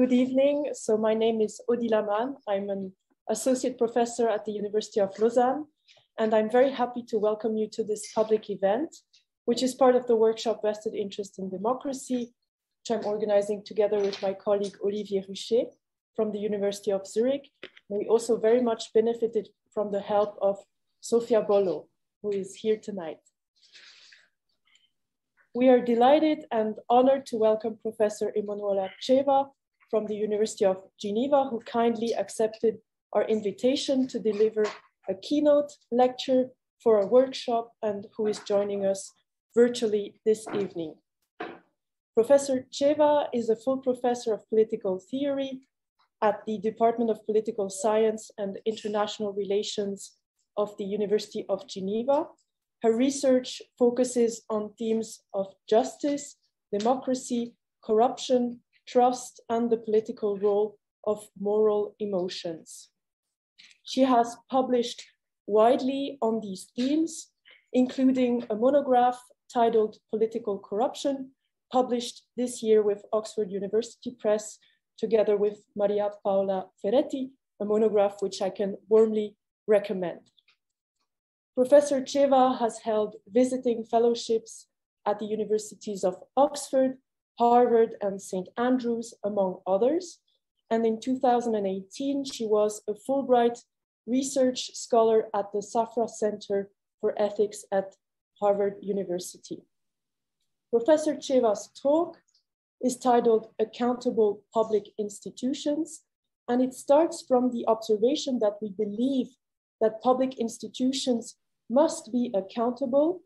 Good evening. So my name is Odile Ammann. I'm an associate professor at the University of Lausanne, and I'm very happy to welcome you to this public event, which is part of the workshop Vested Interest in Democracy, which I'm organizing together with my colleague Olivier Ruchet from the University of Zurich. We also very much benefited from the help of Sofia Bolo, who is here tonight. We are delighted and honored to welcome Professor Emanuela Ceva from the University of Geneva, who kindly accepted our invitation to deliver a keynote lecture for a workshop and who is joining us virtually this evening. Professor Ceva is a full professor of political theory at the Department of Political Science and International Relations of the University of Geneva. Her research focuses on themes of justice, democracy, corruption, trust, and the political role of moral emotions. She has published widely on these themes, including a monograph titled Political Corruption, published this year with Oxford University Press, together with Maria Paola Ferretti, a monograph which I can warmly recommend. Professor Ceva has held visiting fellowships at the universities of Oxford, Harvard, and St. Andrews, among others. And in 2018, she was a Fulbright research scholar at the Safra Center for Ethics at Harvard University. Professor Ceva's talk is titled Accountable Public Institutions, and it starts from the observation that we believe that public institutions must be accountable,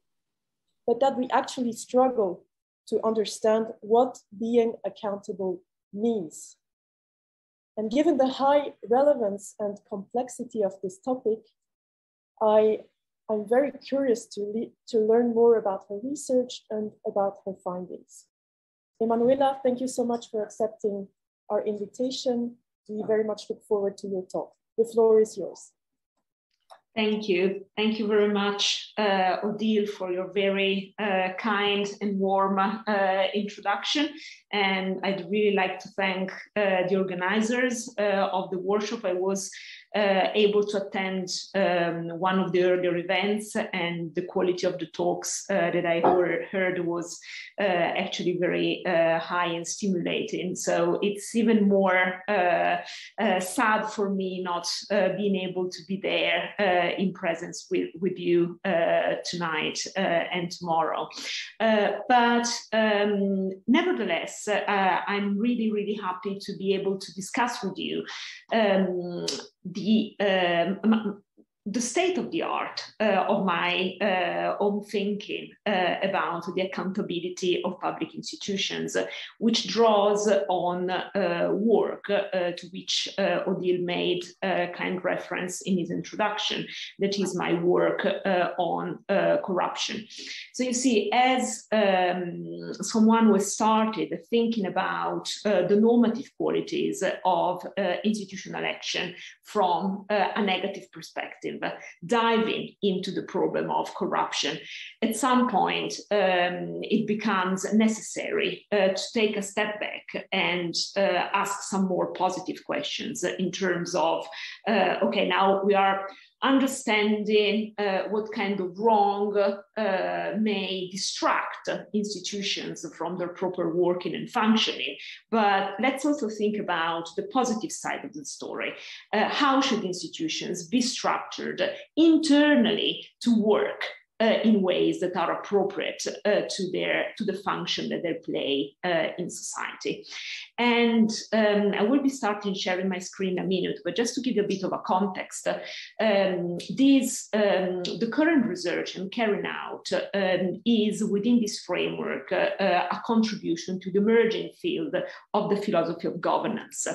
but that we actually struggle to understand what being accountable means. And given the high relevance and complexity of this topic, I, I'm very curious to, to learn more about her research and about her findings. Emanuela, thank you so much for accepting our invitation. We very much look forward to your talk. The floor is yours. Thank you. Thank you very much, uh, Odile, for your very uh, kind and warm uh, introduction. And I'd really like to thank uh, the organizers uh, of the workshop. I was uh, able to attend um, one of the earlier events, and the quality of the talks uh, that I heard was uh, actually very uh, high and stimulating. So it's even more uh, uh, sad for me not being able to be there in presence with, with you tonight and tomorrow. but um, nevertheless, I'm really, really happy to be able to discuss with you um, the um, the state of the art uh, of my uh, own thinking uh, about the accountability of public institutions, which draws on uh, work uh, to which uh, Odile made kind reference in his introduction, that is my work on corruption. So you see, as um, someone who started thinking about the normative qualities of institutional action from a negative perspective, diving into the problem of corruption, at some point um, it becomes necessary uh, to take a step back and uh, ask some more positive questions in terms of uh, okay, now we are understanding uh, what kind of wrong uh, may distract institutions from their proper working and functioning. But let's also think about the positive side of the story. Uh, how should institutions be structured internally to work in ways that are appropriate uh, to their to the function that they play uh, in society. And um, I will be starting sharing my screen in a minute, but just to give you a bit of a context, um, this um, the current research I'm carrying out um, is within this framework uh, uh, a contribution to the emerging field of the philosophy of governance.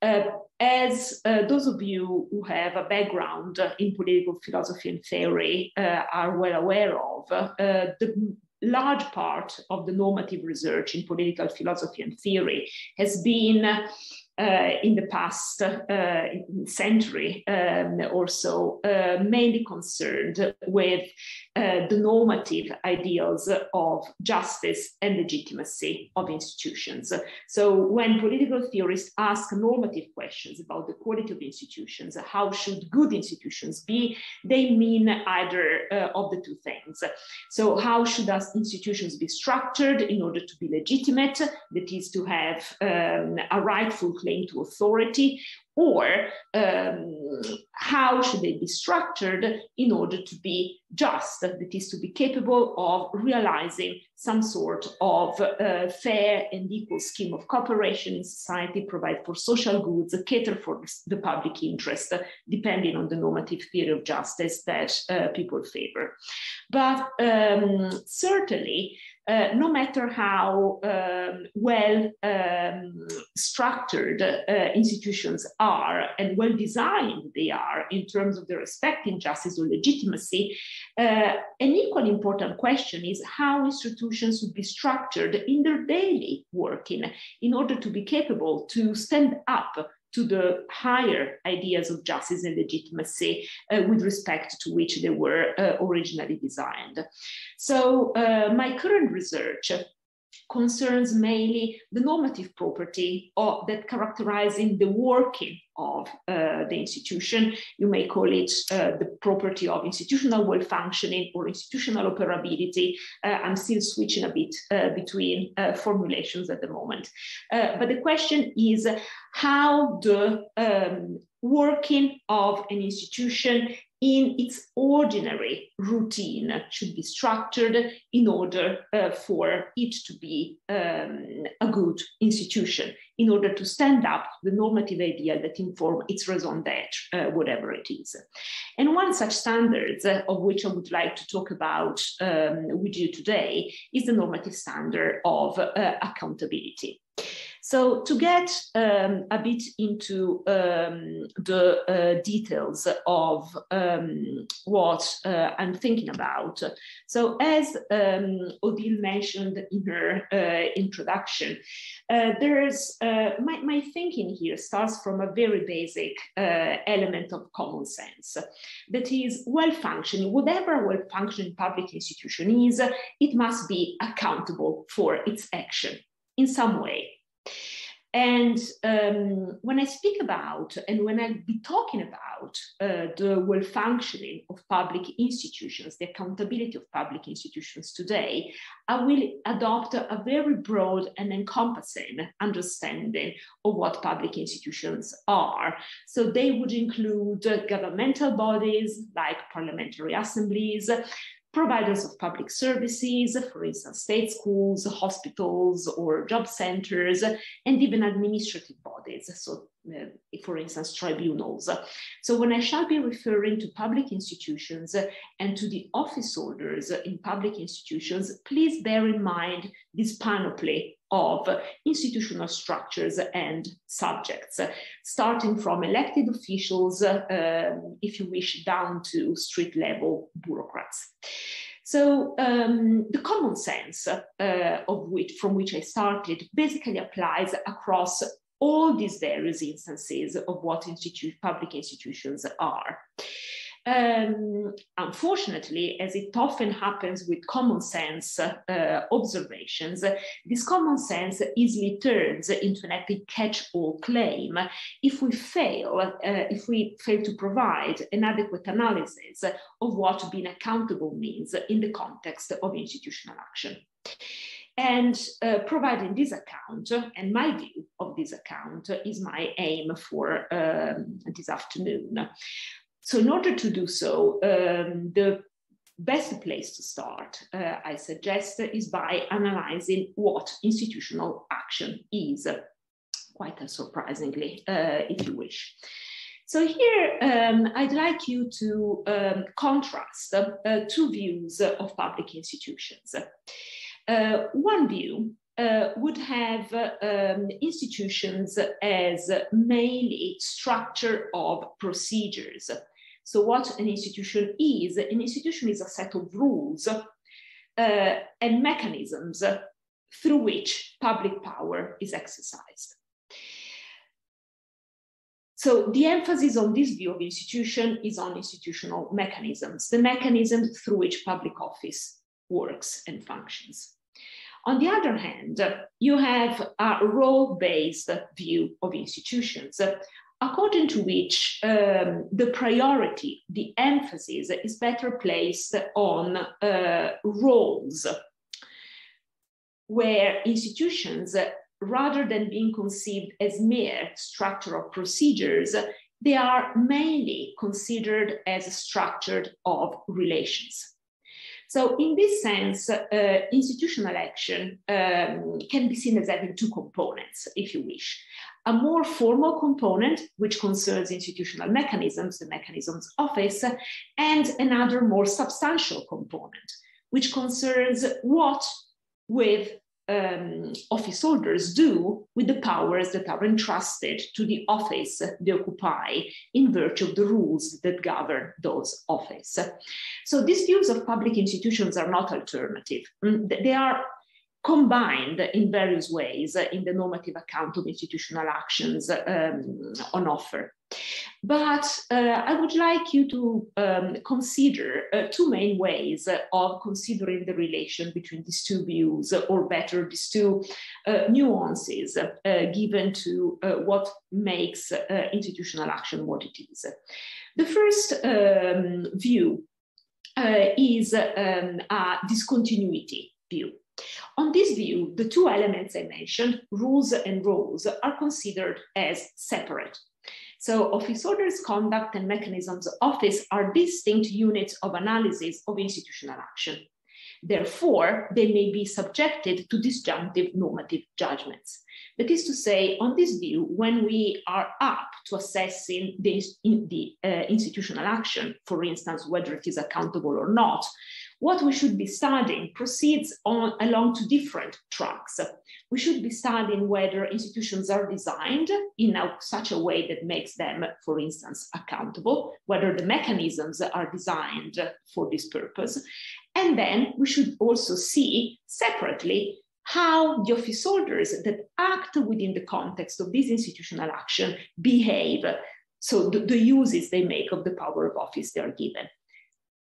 Uh, as uh, those of you who have a background in political philosophy and theory uh, are well aware of, uh, the large part of the normative research in political philosophy and theory has been uh, in the past uh, century um, or so, mainly concerned with uh, the normative ideals of justice and legitimacy of institutions. So when political theorists ask normative questions about the quality of institutions, how should good institutions be, they mean either uh, of the two things. So how should us institutions be structured in order to be legitimate, that is to have um, a rightful claim to authority, or um, how should they be structured in order to be just, that is to be capable of realizing some sort of uh, fair and equal scheme of cooperation in society, provide for social goods, cater for the public interest, depending on the normative theory of justice that uh, people favor. But um, certainly, uh, no matter how um, well um, structured uh, institutions are and well designed they are in terms of their respecting justice or legitimacy, uh, an equally important question is how institutions would be structured in their daily working in order to be capable to stand up to the higher ideas of justice and legitimacy uh, with respect to which they were uh, originally designed. So uh, my current research concerns mainly the normative property of, that characterizing the working of uh, the institution. You may call it uh, the property of institutional well functioning or institutional operability. Uh, I'm still switching a bit uh, between uh, formulations at the moment. Uh, but the question is how the um, working of an institution in its ordinary routine should be structured in order uh, for it to be um, a good institution, in order to stand up to the normative idea that inform its raison d'etre, uh, whatever it is. And one such standard, uh, of which I would like to talk about um, with you today, is the normative standard of uh, accountability. So to get um, a bit into um, the uh, details of um, what uh, I'm thinking about. So as um, Odile mentioned in her uh, introduction, uh, there's uh, my, my thinking here starts from a very basic uh, element of common sense. That is well functioning, whatever a well functioning public institution is, it must be accountable for its action in some way. And um, when I speak about, and when I'll be talking about uh, the well functioning of public institutions, the accountability of public institutions today, I will adopt a very broad and encompassing understanding of what public institutions are. So they would include governmental bodies like parliamentary assemblies, providers of public services, for instance, state schools, hospitals, or job centers, and even administrative bodies, so uh, for instance, tribunals. So when I shall be referring to public institutions and to the office holders in public institutions, please bear in mind this panoply of institutional structures and subjects, starting from elected officials, uh, if you wish, down to street level bureaucrats. So um, the common sense uh, of which, from which I started basically applies across all these various instances of what institu public institutions are. Um, unfortunately, as it often happens with common sense uh, observations, this common sense easily turns into an epic catch-all claim if we fail, uh, if we fail to provide an adequate analysis of what being accountable means in the context of institutional action. And uh, providing this account, and my view of this account, is my aim for um, this afternoon. So in order to do so, um, the best place to start, uh, I suggest, is by analyzing what institutional action is, quite surprisingly, uh, if you wish. So here, um, I'd like you to um, contrast uh, two views of public institutions. Uh, one view uh, would have um, institutions as mainly structure of procedures so, what an institution is an institution is a set of rules uh, and mechanisms through which public power is exercised. so the emphasis on this view of institution is on institutional mechanisms, the mechanisms through which public office works and functions. On the other hand, you have a role-based view of institutions, according to which um, the priority, the emphasis is better placed on uh, roles, where institutions, rather than being conceived as mere structural procedures, they are mainly considered as structured of relations. So in this sense, uh, institutional action um, can be seen as having two components, if you wish. A more formal component, which concerns institutional mechanisms, the mechanisms office, and another more substantial component, which concerns what with um, office holders do with the powers that are entrusted to the office they occupy in virtue of the rules that govern those offices. So these views of public institutions are not alternative. Mm, they are combined in various ways in the normative account of institutional actions um, on offer. But uh, I would like you to um, consider uh, two main ways of considering the relation between these two views, or better, these two uh, nuances uh, given to uh, what makes institutional action what it is. The first um, view is um, a discontinuity view. On this view, the two elements I mentioned, rules and roles, are considered as separate. So office orders, conduct, and mechanisms of office are distinct units of analysis of institutional action. Therefore, they may be subjected to disjunctive normative judgments. That is to say, on this view, when we are up to assessing the, in the uh, institutional action, for instance, whether it is accountable or not, what we should be studying proceeds on along two different tracks. We should be studying whether institutions are designed in a, such a way that makes them, for instance, accountable, whether the mechanisms are designed for this purpose. And then we should also see separately how the office holders that act within the context of this institutional action behave. So the, the uses they make of the power of office they are given.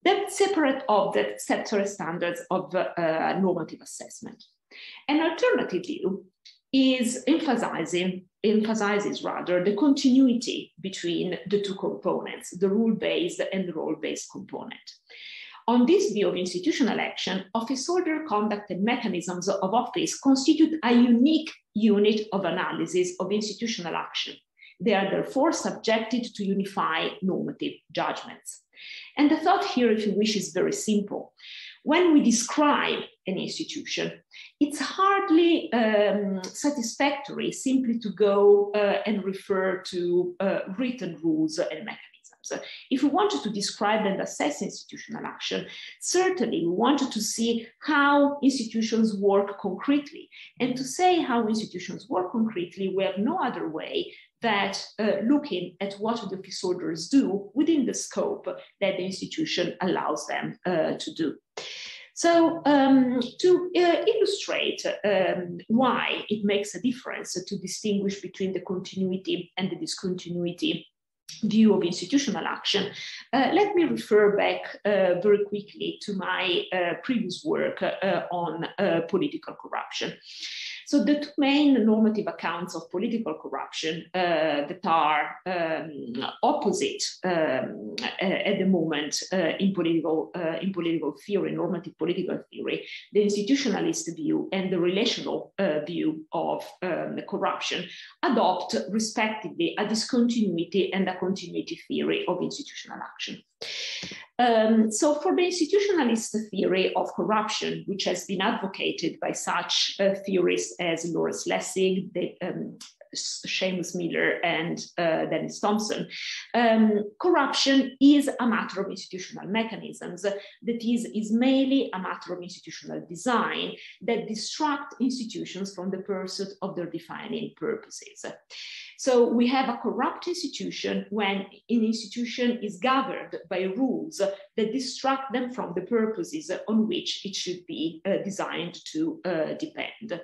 That separate of the separate standards of uh, normative assessment. An alternative view is emphasizing emphasizes rather the continuity between the two components, the rule-based and the role-based component. On this view of institutional action, office order conduct and mechanisms of office constitute a unique unit of analysis of institutional action. They are therefore subjected to unify normative judgments. And the thought here, if you wish, is very simple. When we describe an institution, it's hardly um, satisfactory simply to go uh, and refer to uh, written rules and mechanisms. If we wanted to describe and assess institutional action, certainly we wanted to see how institutions work concretely. And to say how institutions work concretely, we have no other way that uh, looking at what the holders do within the scope that the institution allows them uh, to do. So um, to uh, illustrate um, why it makes a difference to distinguish between the continuity and the discontinuity view of institutional action, uh, let me refer back uh, very quickly to my uh, previous work uh, on uh, political corruption. So the two main normative accounts of political corruption uh, that are um, opposite um, at the moment in political in political theory, normative political theory, the institutionalist view and the relational view of um, corruption, adopt respectively a discontinuity and a continuity theory of institutional action. Um, so, for the institutionalist theory of corruption, which has been advocated by such uh, theorists as Lawrence Lessig, the, um, Seumas Miller, and uh, Dennis Thompson, um, corruption is a matter of institutional mechanisms. That is, is mainly a matter of institutional design that distract institutions from the pursuit of their defining purposes. So we have a corrupt institution when an institution is governed by rules that distract them from the purposes on which it should be uh, designed to uh, depend.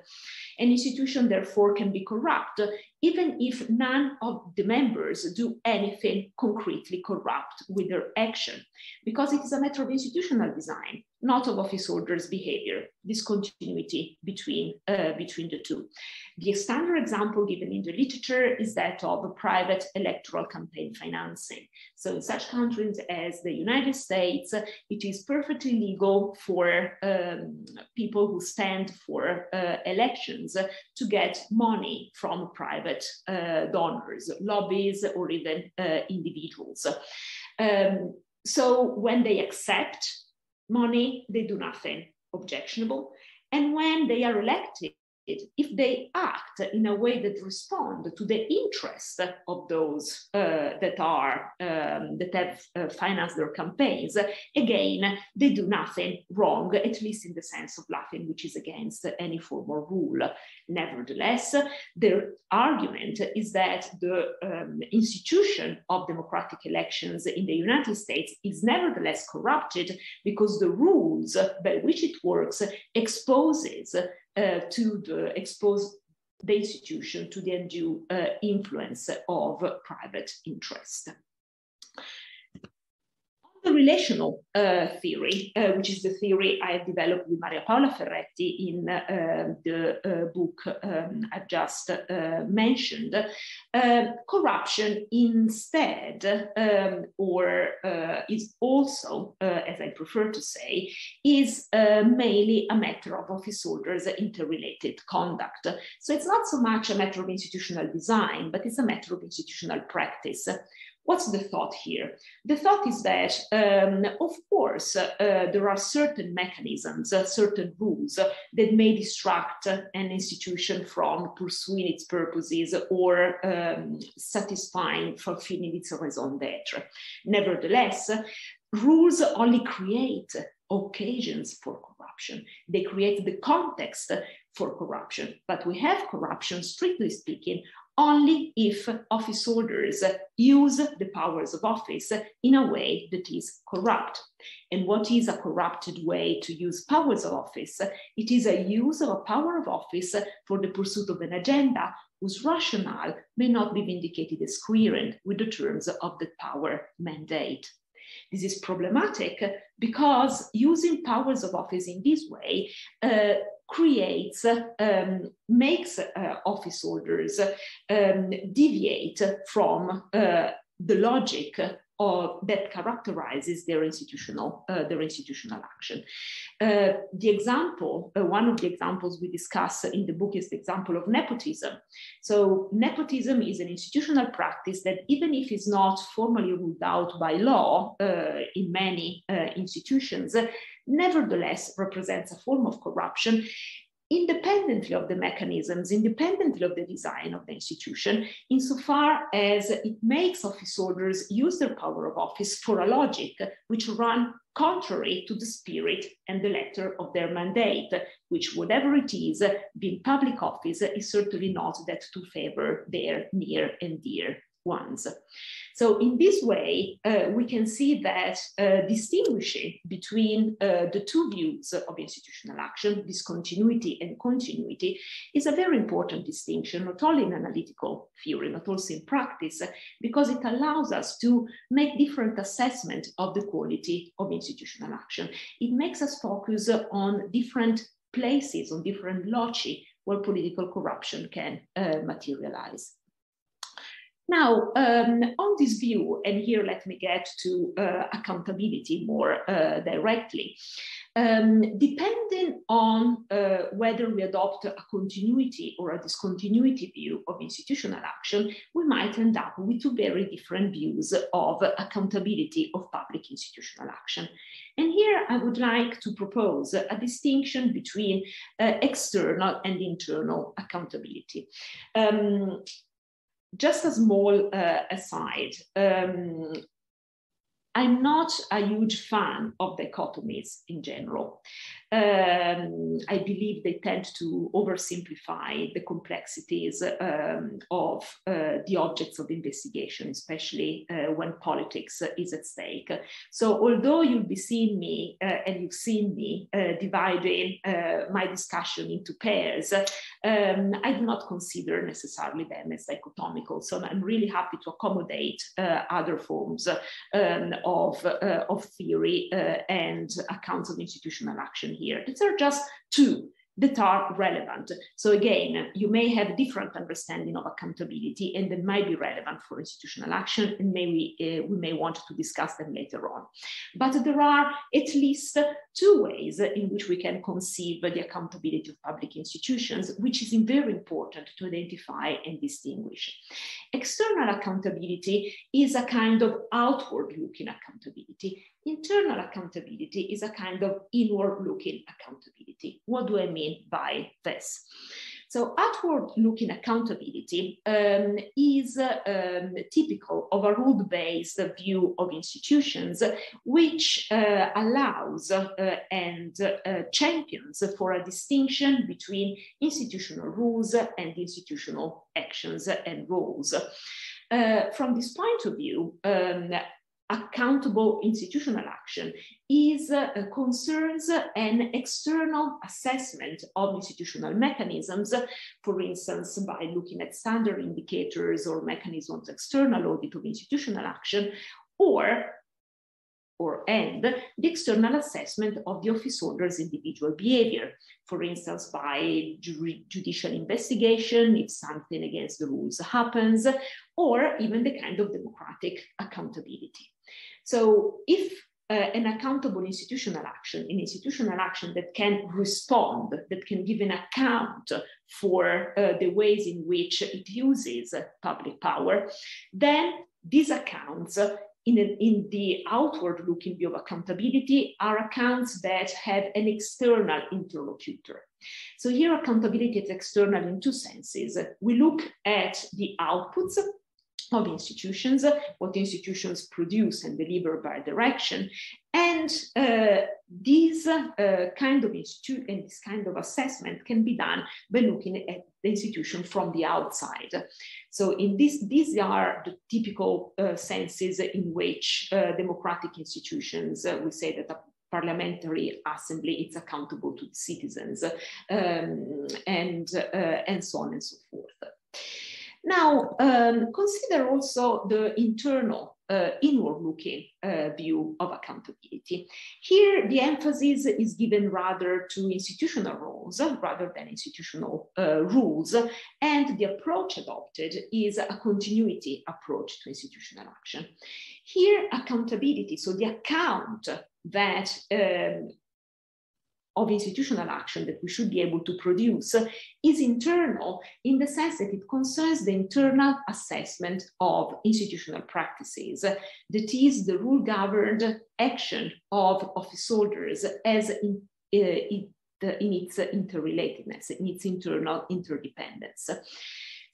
An institution, therefore, can be corrupt even if none of the members do anything concretely corrupt with their action, because it is a matter of institutional design, not of office holders' behavior, discontinuity between, uh, between the two. The standard example given in the literature is that of private electoral campaign financing. So in such countries as the United States, it is perfectly legal for um, people who stand for uh, elections to get money from private uh, donors, lobbies, or even uh, individuals. Um, so when they accept money, they do nothing objectionable. And when they are elected, if they act in a way that respond to the interest of those uh, that are um, that have uh, financed their campaigns, again they do nothing wrong, at least in the sense of laughing which is against any formal rule. Nevertheless, their argument is that the um, institution of democratic elections in the United States is nevertheless corrupted because the rules by which it works exposes to the expose the institution to the undue uh, influence of private interest the relational uh, theory, uh, which is the theory I have developed with Maria Paola Ferretti in uh, the uh, book um, I've just uh, mentioned, uh, corruption instead, um, or is also, as I prefer to say, is mainly a matter of office holders' interrelated conduct. So it's not so much a matter of institutional design, but it's a matter of institutional practice. What's the thought here? The thought is that, um, of course, uh, there are certain mechanisms, uh, certain rules that may distract an institution from pursuing its purposes or um, satisfying, fulfilling its raison d'etre. Nevertheless, rules only create occasions for corruption. They create the context for corruption. But we have corruption, strictly speaking, only if office holders use the powers of office in a way that is corrupt. And what is a corrupted way to use powers of office? It is a use of a power of office for the pursuit of an agenda whose rationale may not be vindicated as coherent with the terms of the power mandate. This is problematic because using powers of office in this way uh, creates, um, makes uh, office orders um, deviate from uh, the logic or that characterizes their institutional uh, their institutional action. Uh, the example, uh, one of the examples we discuss in the book is the example of nepotism. So nepotism is an institutional practice that even if it's not formally ruled out by law uh, in many uh, institutions, nevertheless represents a form of corruption independently of the mechanisms, independently of the design of the institution, insofar as it makes office holders use their power of office for a logic which run contrary to the spirit and the letter of their mandate, which, whatever it is, being public office is certainly not that to favor their near and dear ones. So in this way, uh, we can see that uh, distinguishing between uh, the two views of institutional action, discontinuity and continuity, is a very important distinction, not only in analytical theory, but also in practice, because it allows us to make different assessment of the quality of institutional action. It makes us focus on different places, on different loci where political corruption can uh, materialize. Now, um, on this view, and here let me get to uh, accountability more uh, directly. Um, depending on uh, whether we adopt a continuity or a discontinuity view of institutional action, we might end up with two very different views of accountability of public institutional action. And here I would like to propose a distinction between uh, external and internal accountability. Um, just a small uh, aside, um, I'm not a huge fan of dichotomies in general. Um, I believe they tend to oversimplify the complexities um, of uh, the objects of investigation, especially uh, when politics is at stake. So, although you'll be seeing me uh, and you've seen me uh, dividing uh, my discussion into pairs, um, I do not consider necessarily them as dichotomical. So, I'm really happy to accommodate uh, other forms um, of, of theory and accounts of institutional action here here. These are just two that are relevant. So again, you may have a different understanding of accountability and that might be relevant for institutional action and maybe uh, we may want to discuss them later on. But there are at least two ways in which we can conceive the accountability of public institutions, which is very important to identify and distinguish. External accountability is a kind of outward looking accountability Internal accountability is a kind of inward looking accountability. What do I mean by this? So, outward looking accountability um, is um, typical of a rule based view of institutions, which uh, allows uh, and uh, champions for a distinction between institutional rules and institutional actions and roles. Uh, from this point of view, um, accountable institutional action is uh, concerns an external assessment of institutional mechanisms, for instance, by looking at standard indicators or mechanisms external audit of institutional action, or or and the external assessment of the office holder's individual behavior, for instance, by judicial investigation if something against the rules happens, or even the kind of democratic accountability. So if uh, an accountable institutional action, an institutional action that can respond, that can give an account for uh, the ways in which it uses public power, then these accounts in, in the outward looking view of accountability are accounts that have an external interlocutor. So here accountability is external in two senses. We look at the outputs of institutions, what institutions produce and deliver by direction. And uh, these uh, kind of institute and this kind of assessment can be done by looking at the institution from the outside. So in this, these are the typical uh, senses in which uh, democratic institutions, uh, we say that a parliamentary assembly is accountable to the citizens um, and, uh, and so on and so forth. Now, um, consider also the internal, uh, inward-looking uh, view of accountability. Here, the emphasis is given rather to institutional roles rather than institutional uh, rules, and the approach adopted is a continuity approach to institutional action. Here, accountability, so the account that um, of institutional action that we should be able to produce is internal in the sense that it concerns the internal assessment of institutional practices. That is the rule governed action of office holders as in, uh, it, uh, in its interrelatedness, in its internal interdependence.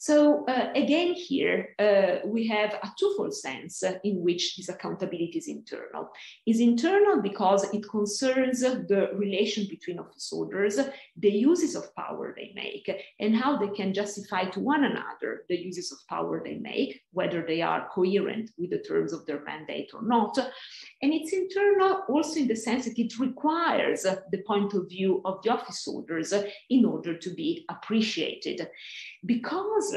So uh, again, here uh, we have a twofold sense in which this accountability is internal. Is internal because it concerns the relation between office holders, the uses of power they make, and how they can justify to one another the uses of power they make, whether they are coherent with the terms of their mandate or not. And it's internal also in the sense that it requires the point of view of the office holders in order to be appreciated because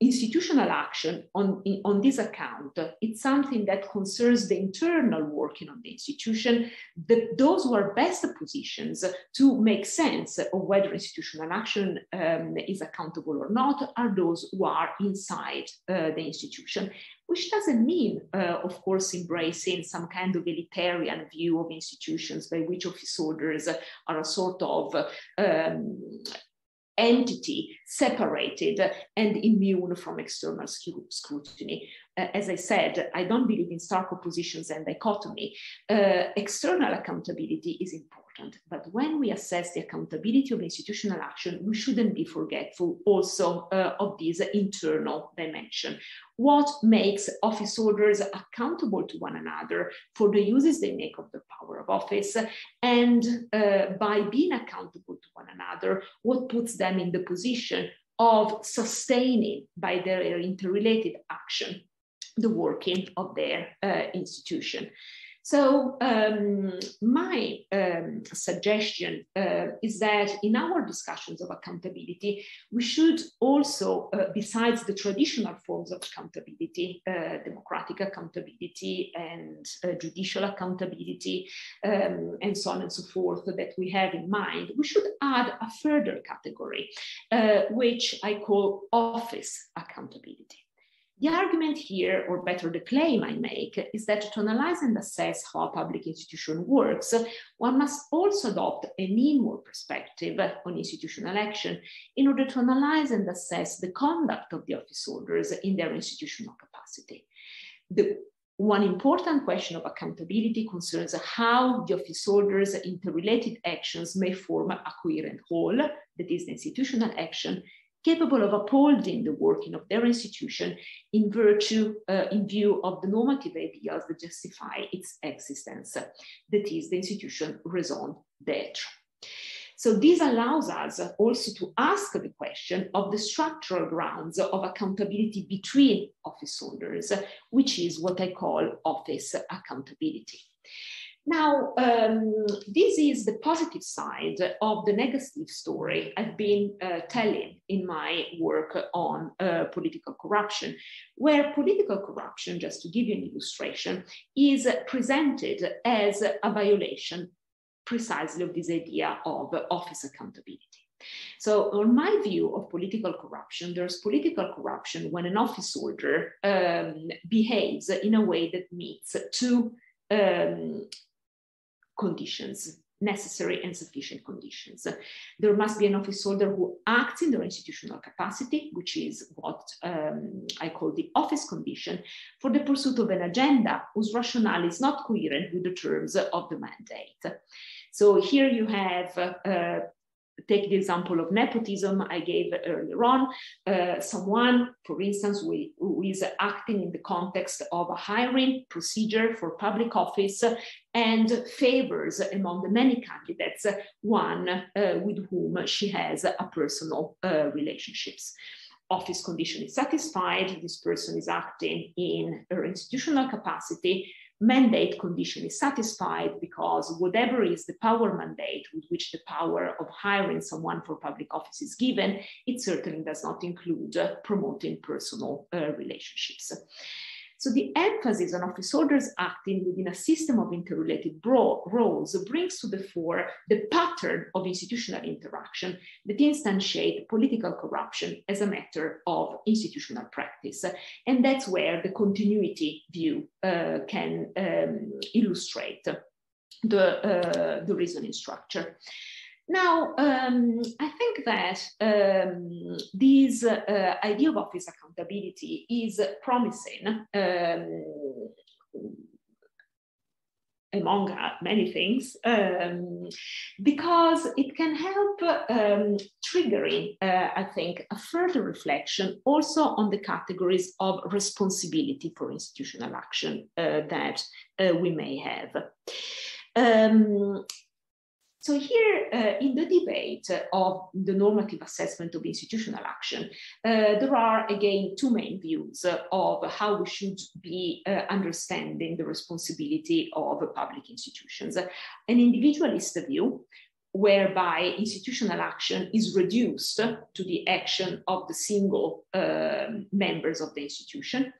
institutional action on, on this account, it's something that concerns the internal working of the institution, the, those who are best positions to make sense of whether institutional action um, is accountable or not are those who are inside uh, the institution, which doesn't mean, uh, of course, embracing some kind of elitarian view of institutions by which office orders are a sort of um, entity separated and immune from external scrutiny. Uh, as I said, I don't believe in stark oppositions and dichotomy. Uh, external accountability is important. But when we assess the accountability of institutional action, we shouldn't be forgetful also uh, of this internal dimension. What makes office holders accountable to one another for the uses they make of the power of office? And uh, by being accountable to one another, what puts them in the position of sustaining by their interrelated action the working of their uh, institution. So um, my um, suggestion uh, is that in our discussions of accountability, we should also, uh, besides the traditional forms of accountability, uh, democratic accountability and uh, judicial accountability, um, and so on and so forth that we have in mind, we should add a further category, uh, which I call office accountability. The argument here, or better, the claim I make, is that to analyze and assess how a public institution works, one must also adopt an inward perspective on institutional action in order to analyze and assess the conduct of the office holders in their institutional capacity. The one important question of accountability concerns how the office holders' interrelated actions may form a coherent whole, that is, the institutional action, capable of upholding the working of their institution in virtue, uh, in view of the normative ideas that justify its existence, that is the institution raison d'etre. So this allows us also to ask the question of the structural grounds of accountability between office holders, which is what I call office accountability. Now, um, this is the positive side of the negative story I've been uh, telling in my work on uh, political corruption, where political corruption, just to give you an illustration, is presented as a violation precisely of this idea of office accountability. So, on my view of political corruption, there's political corruption when an office holder um, behaves in a way that meets two um, conditions, necessary and sufficient conditions. There must be an office holder who acts in their institutional capacity, which is what um, I call the office condition, for the pursuit of an agenda whose rationale is not coherent with the terms of the mandate. So here you have uh, take the example of nepotism I gave earlier on, uh, someone, for instance, who, who is acting in the context of a hiring procedure for public office and favors among the many candidates one uh, with whom she has a personal uh, relationships. Office condition is satisfied, this person is acting in her institutional capacity, mandate condition is satisfied because whatever is the power mandate with which the power of hiring someone for public office is given, it certainly does not include promoting personal uh, relationships. So the emphasis on office holders acting within a system of interrelated roles brings to the fore the pattern of institutional interaction that instantiate political corruption as a matter of institutional practice. And that's where the continuity view uh, can um, illustrate the, uh, the reasoning structure. Now, um, I think that um, this uh, idea of office accountability is promising um, among many things, um, because it can help um, triggering, uh, I think, a further reflection also on the categories of responsibility for institutional action uh, that uh, we may have. Um, so here uh, in the debate of the normative assessment of institutional action, uh, there are again two main views of how we should be uh, understanding the responsibility of public institutions. An individualist view, whereby institutional action is reduced to the action of the single uh, members of the institution,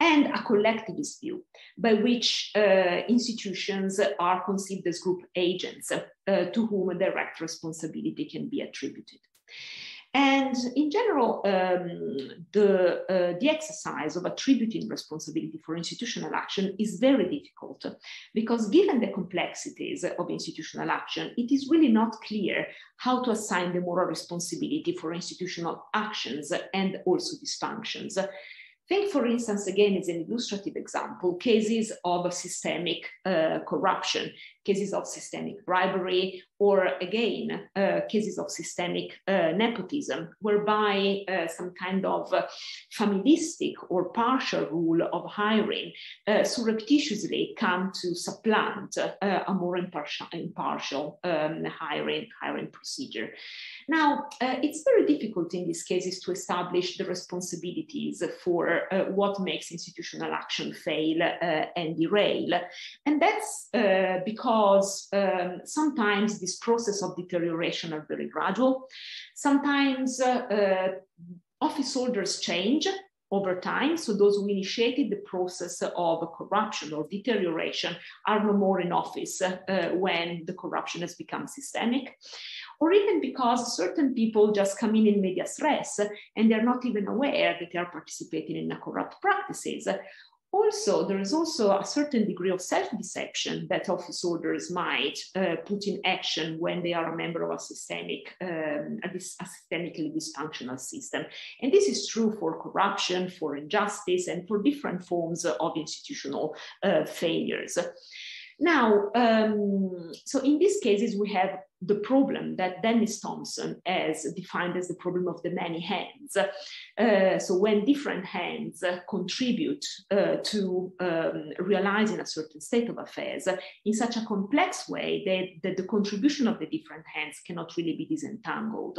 and a collectivist view by which uh, institutions are conceived as group agents uh, to whom direct responsibility can be attributed. And in general, um, the, uh, the exercise of attributing responsibility for institutional action is very difficult because given the complexities of institutional action, it is really not clear how to assign the moral responsibility for institutional actions and also dysfunctions. Think, for instance, again, as an illustrative example, cases of systemic uh, corruption, cases of systemic bribery, or again, uh, cases of systemic uh, nepotism, whereby uh, some kind of familistic or partial rule of hiring uh, surreptitiously come to supplant uh, a more impartial, impartial um, hiring, hiring procedure. Now, it's very difficult in these cases to establish the responsibilities for what makes institutional action fail and derail. And that's uh, because um, sometimes this process of deterioration are very gradual. Sometimes uh, uh, office holders change over time. So those who initiated the process of corruption or deterioration are no more in office uh, when the corruption has become systemic or even because certain people just come in in medias res and they're not even aware that they are participating in corrupt practices. Also, there is also a certain degree of self-deception that office holders might uh, put in action when they are a member of a systemic, um, a, dis- a, systemically dysfunctional system. And this is true for corruption, for injustice, and for different forms of institutional uh, failures. Now, um, so in these cases, we have the problem that Dennis Thompson has defined as the problem of the many hands. Uh, so when different hands contribute uh, to um, realizing a certain state of affairs in such a complex way that, that, the contribution of the different hands cannot really be disentangled.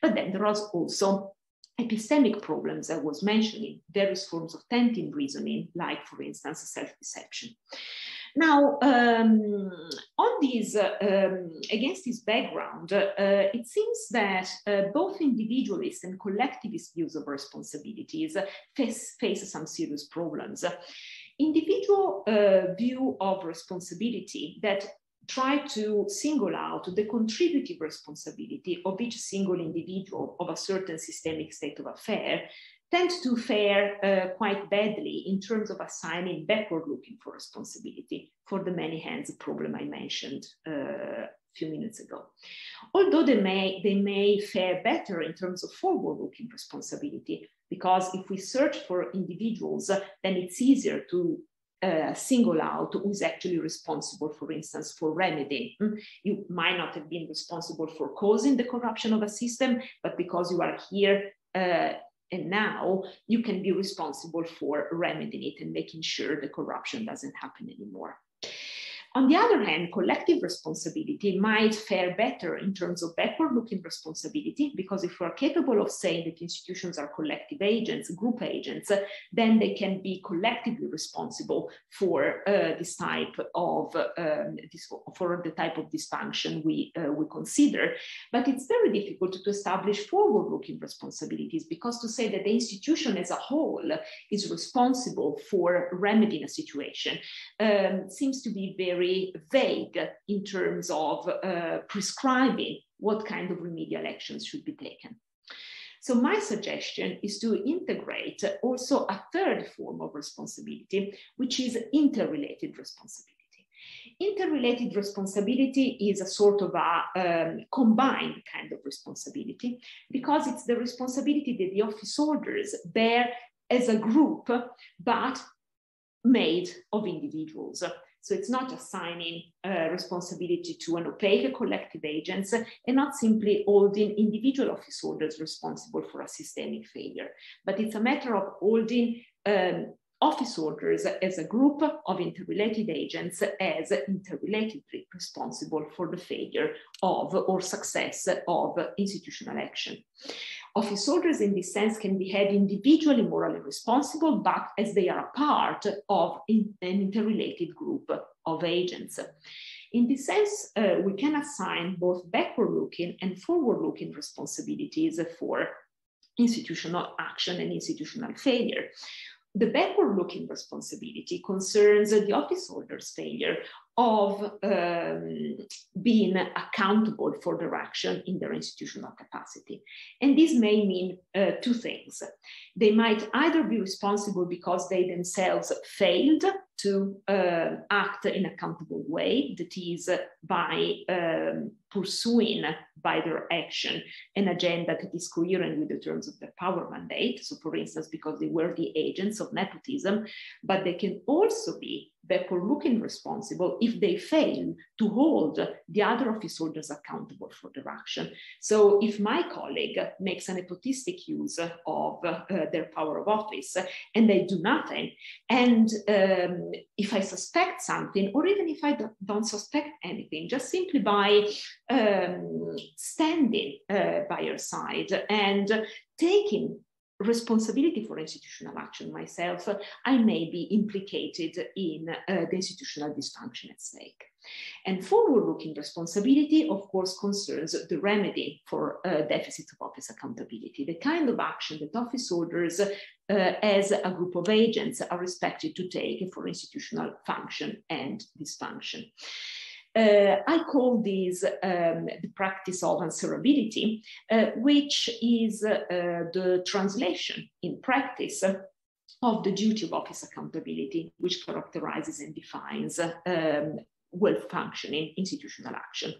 But then there are also epistemic problems I was mentioning, various forms of tenting reasoning, like for instance, self-deception. Now, um, on these, uh, um, against this background, uh, it seems that uh, both individualist and collectivist views of responsibilities face, face some serious problems. Individual uh, view of responsibility that try to single out the contributive responsibility of each single individual of a certain systemic state of affair tend to fare uh, quite badly in terms of assigning backward looking for responsibility for the many hands problem I mentioned uh, a few minutes ago. Although they may, they may fare better in terms of forward looking responsibility, because if we search for individuals, then it's easier to uh, single out who is actually responsible, for instance, for remedy. Hmm? You might not have been responsible for causing the corruption of a system, but because you are here uh, and now you can be responsible for remedying it and making sure the corruption doesn't happen anymore. On the other hand, collective responsibility might fare better in terms of backward looking responsibility, because if we're capable of saying that institutions are collective agents, group agents, then they can be collectively responsible for uh, this type of, um, this, for the type of dysfunction we, uh, we consider. But it's very difficult to establish forward looking responsibilities because to say that the institution as a whole is responsible for remedying a situation um, seems to be very very vague in terms of uh, prescribing what kind of remedial actions should be taken. So my suggestion is to integrate also a third form of responsibility, which is interrelated responsibility. Interrelated responsibility is a sort of a um, combined kind of responsibility because it's the responsibility that the office holders bear as a group, but made of individuals. So it's not assigning uh, responsibility to an opaque collective agents and not simply holding individual office holders responsible for a systemic failure, but it's a matter of holding um, office holders as a group of interrelated agents as interrelatedly responsible for the failure of or success of institutional action. Office holders in this sense can be held individually morally responsible, but as they are a part of an interrelated group of agents. In this sense, uh, we can assign both backward-looking and forward-looking responsibilities for institutional action and institutional failure. The backward-looking responsibility concerns the office holder's failure of um, being accountable for their action in their institutional capacity. And this may mean uh, two things. They might either be responsible because they themselves failed to uh, act in a accountable way, that is, by um, pursuing by their action an agenda that is coherent with the terms of their power mandate. So, for instance, because they were the agents of nepotism, but they can also be backward looking responsible if they fail to hold the other office holders accountable for their action. So if my colleague makes an nepotistic use of uh, their power of office and they do nothing, and um, if I suspect something, or even if I don't suspect anything, just simply by um, standing uh, by your side and taking responsibility for institutional action myself, I may be implicated in uh, the institutional dysfunction at stake. And forward-looking responsibility, of course, concerns the remedy for uh, deficit of office accountability, the kind of action that office holders uh, as a group of agents are expected to take for institutional function and dysfunction. Uh, I call this um, the practice of answerability, uh, which is uh, the translation in practice of the duty of office accountability, which characterizes and defines um, well functioning institutional action.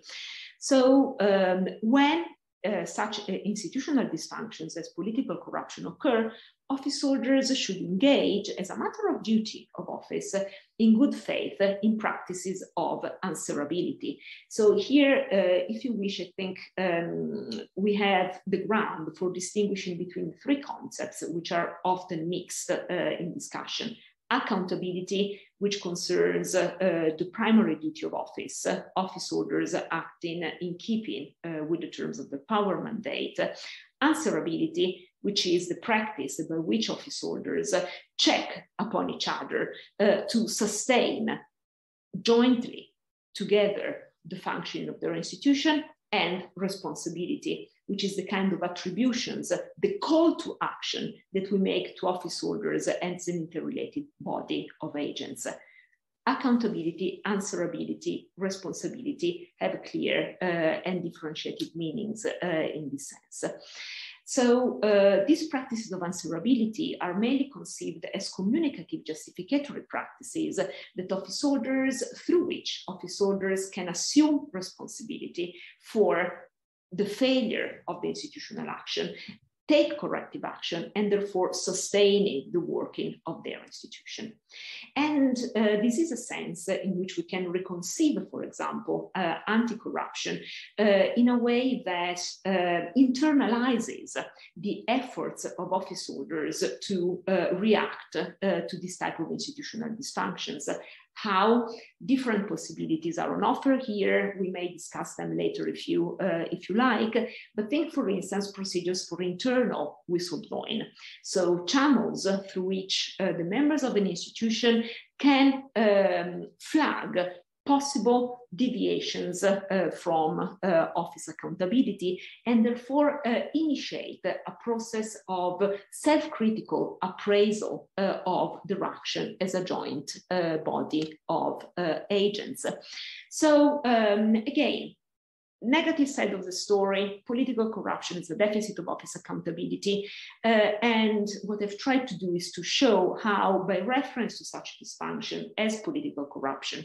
So, um, when uh, such uh, institutional dysfunctions as political corruption occur, office holders should engage as a matter of duty of office in good faith in practices of answerability. So here, uh, if you wish, I think um, we have the ground for distinguishing between three concepts which are often mixed uh, in discussion. Accountability, which concerns uh, the primary duty of office, office orders acting in keeping uh, with the terms of the power mandate. Answerability, which is the practice by which office orders check upon each other uh, to sustain jointly together the functioning of their institution and responsibility, which is the kind of attributions, the call to action that we make to office holders and an interrelated body of agents. Accountability, answerability, responsibility have clear uh, and differentiated meanings uh, in this sense. So uh, these practices of answerability are mainly conceived as communicative justificatory practices that office holders, through which office holders can assume responsibility for the failure of the institutional action take corrective action and therefore sustaining the working of their institution. And uh, this is a sense in which we can reconceive, for example, uh, anti corruption uh, in a way that uh, internalizes the efforts of office holders to uh, react uh, to this type of institutional dysfunctions how different possibilities are on offer here. We may discuss them later if you, uh, if you like, but think, for instance, procedures for internal whistleblowing. So channels through which uh, the members of an institution can um, flag possible deviations uh, from uh, office accountability and therefore uh, initiate a process of self-critical appraisal uh, of direction as a joint uh, body of uh, agents. So um, again, negative side of the story, political corruption is a deficit of office accountability. Uh, and what I've tried to do is to show how, by reference to such dysfunction as political corruption,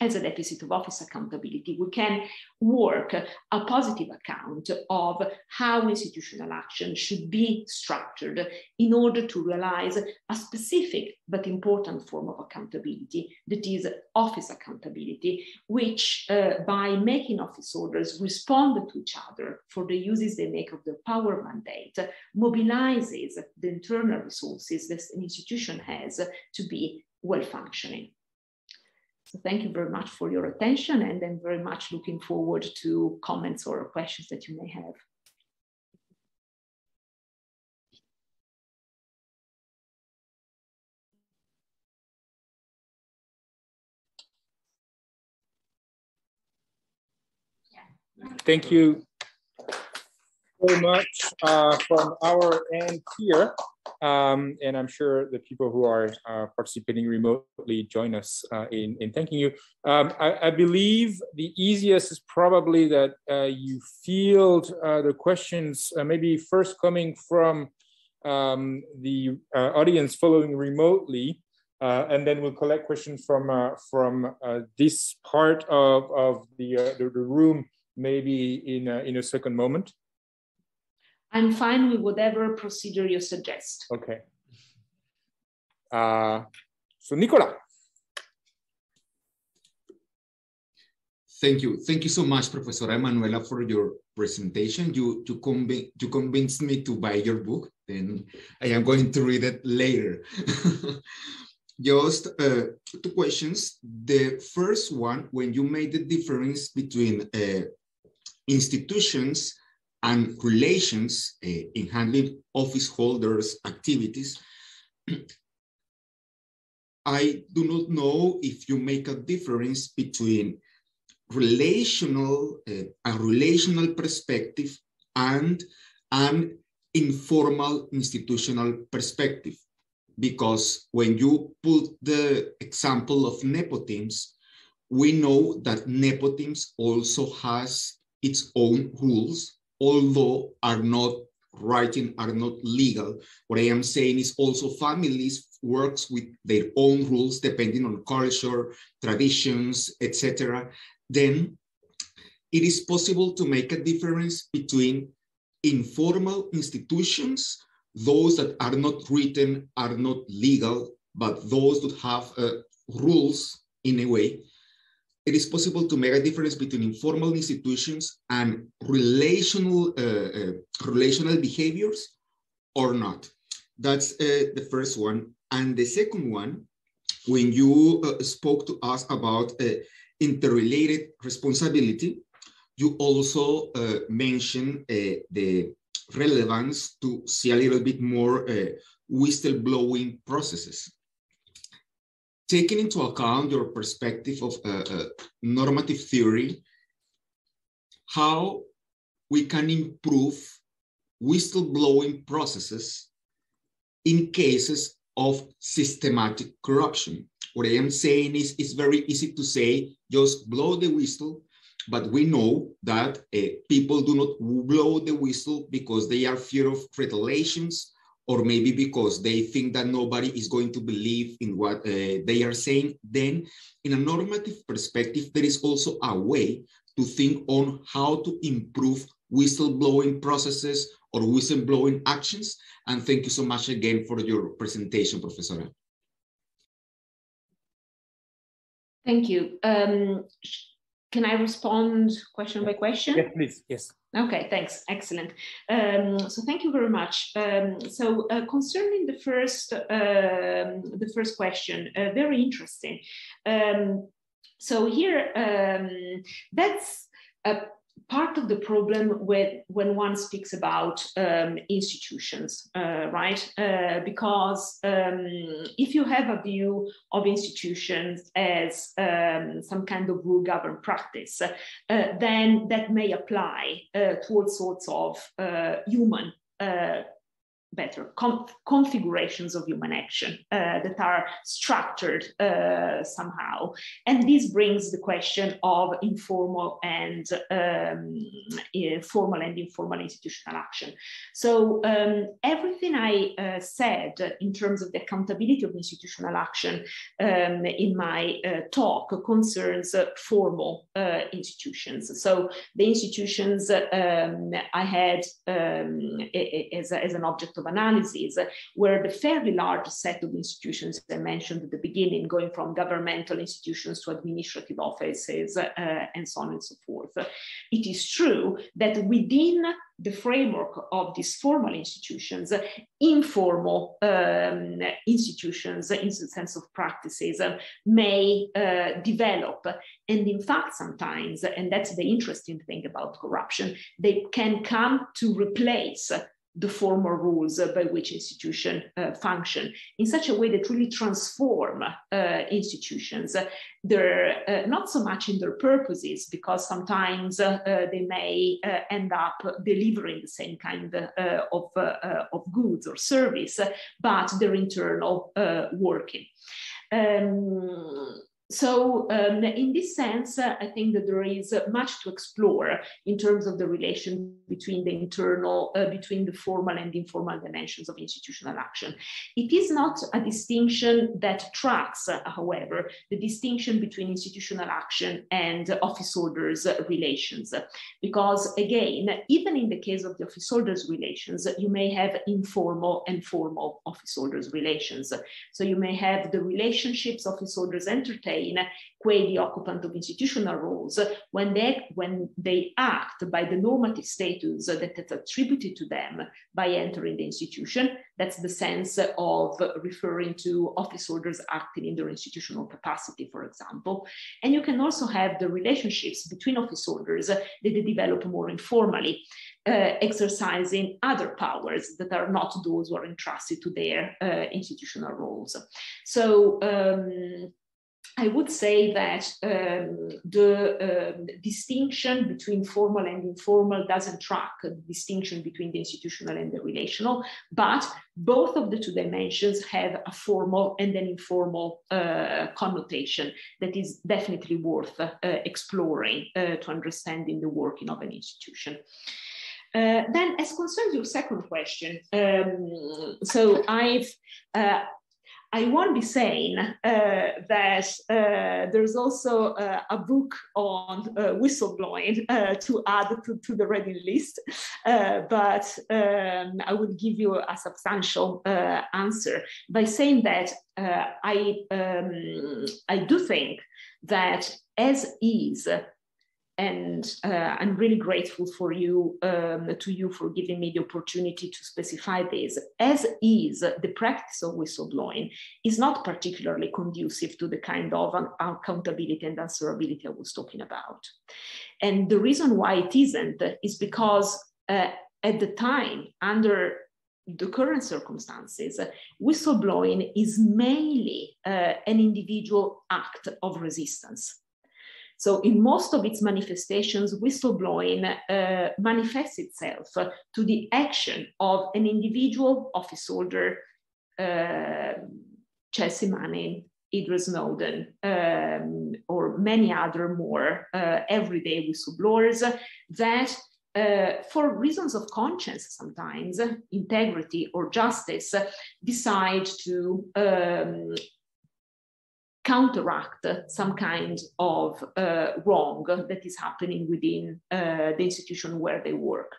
as a deficit of office accountability, we can work a positive account of how institutional action should be structured in order to realize a specific but important form of accountability that is office accountability, which uh, by making office orders respond to each other for the uses they make of their power mandate, mobilizes the internal resources that an institution has to be well functioning. So thank you very much for your attention and I'm very much looking forward to comments or questions that you may have. Thank you very much uh, from our end here. Um, and I'm sure the people who are uh, participating remotely join us uh, in, in thanking you. Um, I, I, believe the easiest is probably that uh, you field uh, the questions, uh, maybe first coming from um, the audience following remotely. and then we'll collect questions from from this part of, of the, the, the room, maybe in in a second moment. I'm fine with whatever procedure you suggest. Okay. Uh, so Nicola. Thank you. Thank you so much, Professor Emanuela, for your presentation. You, you, conv you convinced me to buy your book, and I am going to read it later. Just uh, two questions. The first one, when you made the difference between uh, institutions and relations uh, in handling office holders' activities. I do not know if you make a difference between relational, uh, a relational perspective and an informal institutional perspective. Because when you put the example of nepotism, we know that nepotism also has its own rules although are not writing, are not legal. What I am saying is also families works with their own rules depending on culture, traditions, etc. Then it is possible to make a difference between informal institutions, those that are not written, are not legal, but those that have uh, rules in a way, it is possible to make a difference between informal institutions and relational, uh, uh, relational behaviors or not. That's uh, the first one. And the second one, when you uh, spoke to us about uh, interrelated responsibility, you also uh, mentioned the relevance to see a little bit more whistleblowing processes taking into account your perspective of uh, uh, normative theory, how we can improve whistleblowing processes in cases of systematic corruption. What I am saying is it's very easy to say, just blow the whistle, but we know that uh, people do not blow the whistle because they are fear of retaliations or maybe because they think that nobody is going to believe in what uh, they are saying, then in a normative perspective, there is also a way to think on how to improve whistleblowing processes or whistleblowing actions. And thank you so much again for your presentation, Professor. Thank you. Um, can I respond question by question? Yes, please. Yes. Okay, thanks. Excellent. Um, so thank you very much. Um, so uh, concerning the first um, the first question, uh, very interesting. Um, so here, um, that's a part of the problem with when one speaks about um, institutions, uh, right? Uh, because um, if you have a view of institutions as um, some kind of rule governed practice, uh, then that may apply uh, to all sorts of uh, human better configurations of human action uh, that are structured uh, somehow. And this brings the question of informal and um, formal and informal institutional action. So um, everything I uh, said in terms of the accountability of institutional action um, in my uh, talk concerns formal uh, institutions. So the institutions um, I had um, as, as an object of of analysis, where the fairly large set of institutions I mentioned at the beginning, going from governmental institutions to administrative offices uh, and so on and so forth. It is true that within the framework of these formal institutions, informal um, institutions, in the sense of practices, uh, may uh, develop. And in fact, sometimes, and that's the interesting thing about corruption, they can come to replace the formal rules by which institutions uh, function in such a way that really transform uh, institutions. They're uh, not so much in their purposes, because sometimes they may end up delivering the same kind of, of goods or service, but their internal working. Um, so um, in this sense, uh, I think that there is much to explore in terms of the relation between the internal, uh, between the formal and informal dimensions of institutional action. It is not a distinction that tracks, uh, however, the distinction between institutional action and office holders relations. Because again, even in the case of the office holders relations, you may have informal and formal office holders relations. So you may have the relationships office holders entertain maintain the occupant of institutional roles when they, when they act by the normative status that is attributed to them by entering the institution. That's the sense of referring to office holders acting in their institutional capacity, for example. And you can also have the relationships between office holders that they develop more informally. Uh, exercising other powers that are not those who are entrusted to their uh, institutional roles. So um, I would say that um, the um, distinction between formal and informal doesn't track the distinction between the institutional and the relational, but both of the two dimensions have a formal and an informal uh, connotation that is definitely worth uh, exploring uh, to understanding the working of an institution. Uh, then, as concerns your second question, um, so I've uh, I won't be saying uh, that uh, there's also uh, a book on uh, whistleblowing uh, to add to, to, the reading list, uh, but um, I will give you a substantial answer. By saying that I, um, I do think that as is and uh, I'm really grateful for you um, to you for giving me the opportunity to specify this. As is, the practice of whistleblowing is not particularly conducive to the kind of accountability and answerability I was talking about. And the reason why it isn't is because uh, at the time, under the current circumstances, whistleblowing is mainly uh, an individual act of resistance so in most of its manifestations, whistleblowing uh, manifests itself to the action of an individual office holder, uh, Chelsea Manning, Edward Snowden, um, or many other more uh, everyday whistleblowers that uh, for reasons of conscience, sometimes integrity or justice, decide to um, counteract some kind of uh, wrong that is happening within uh, the institution where they work.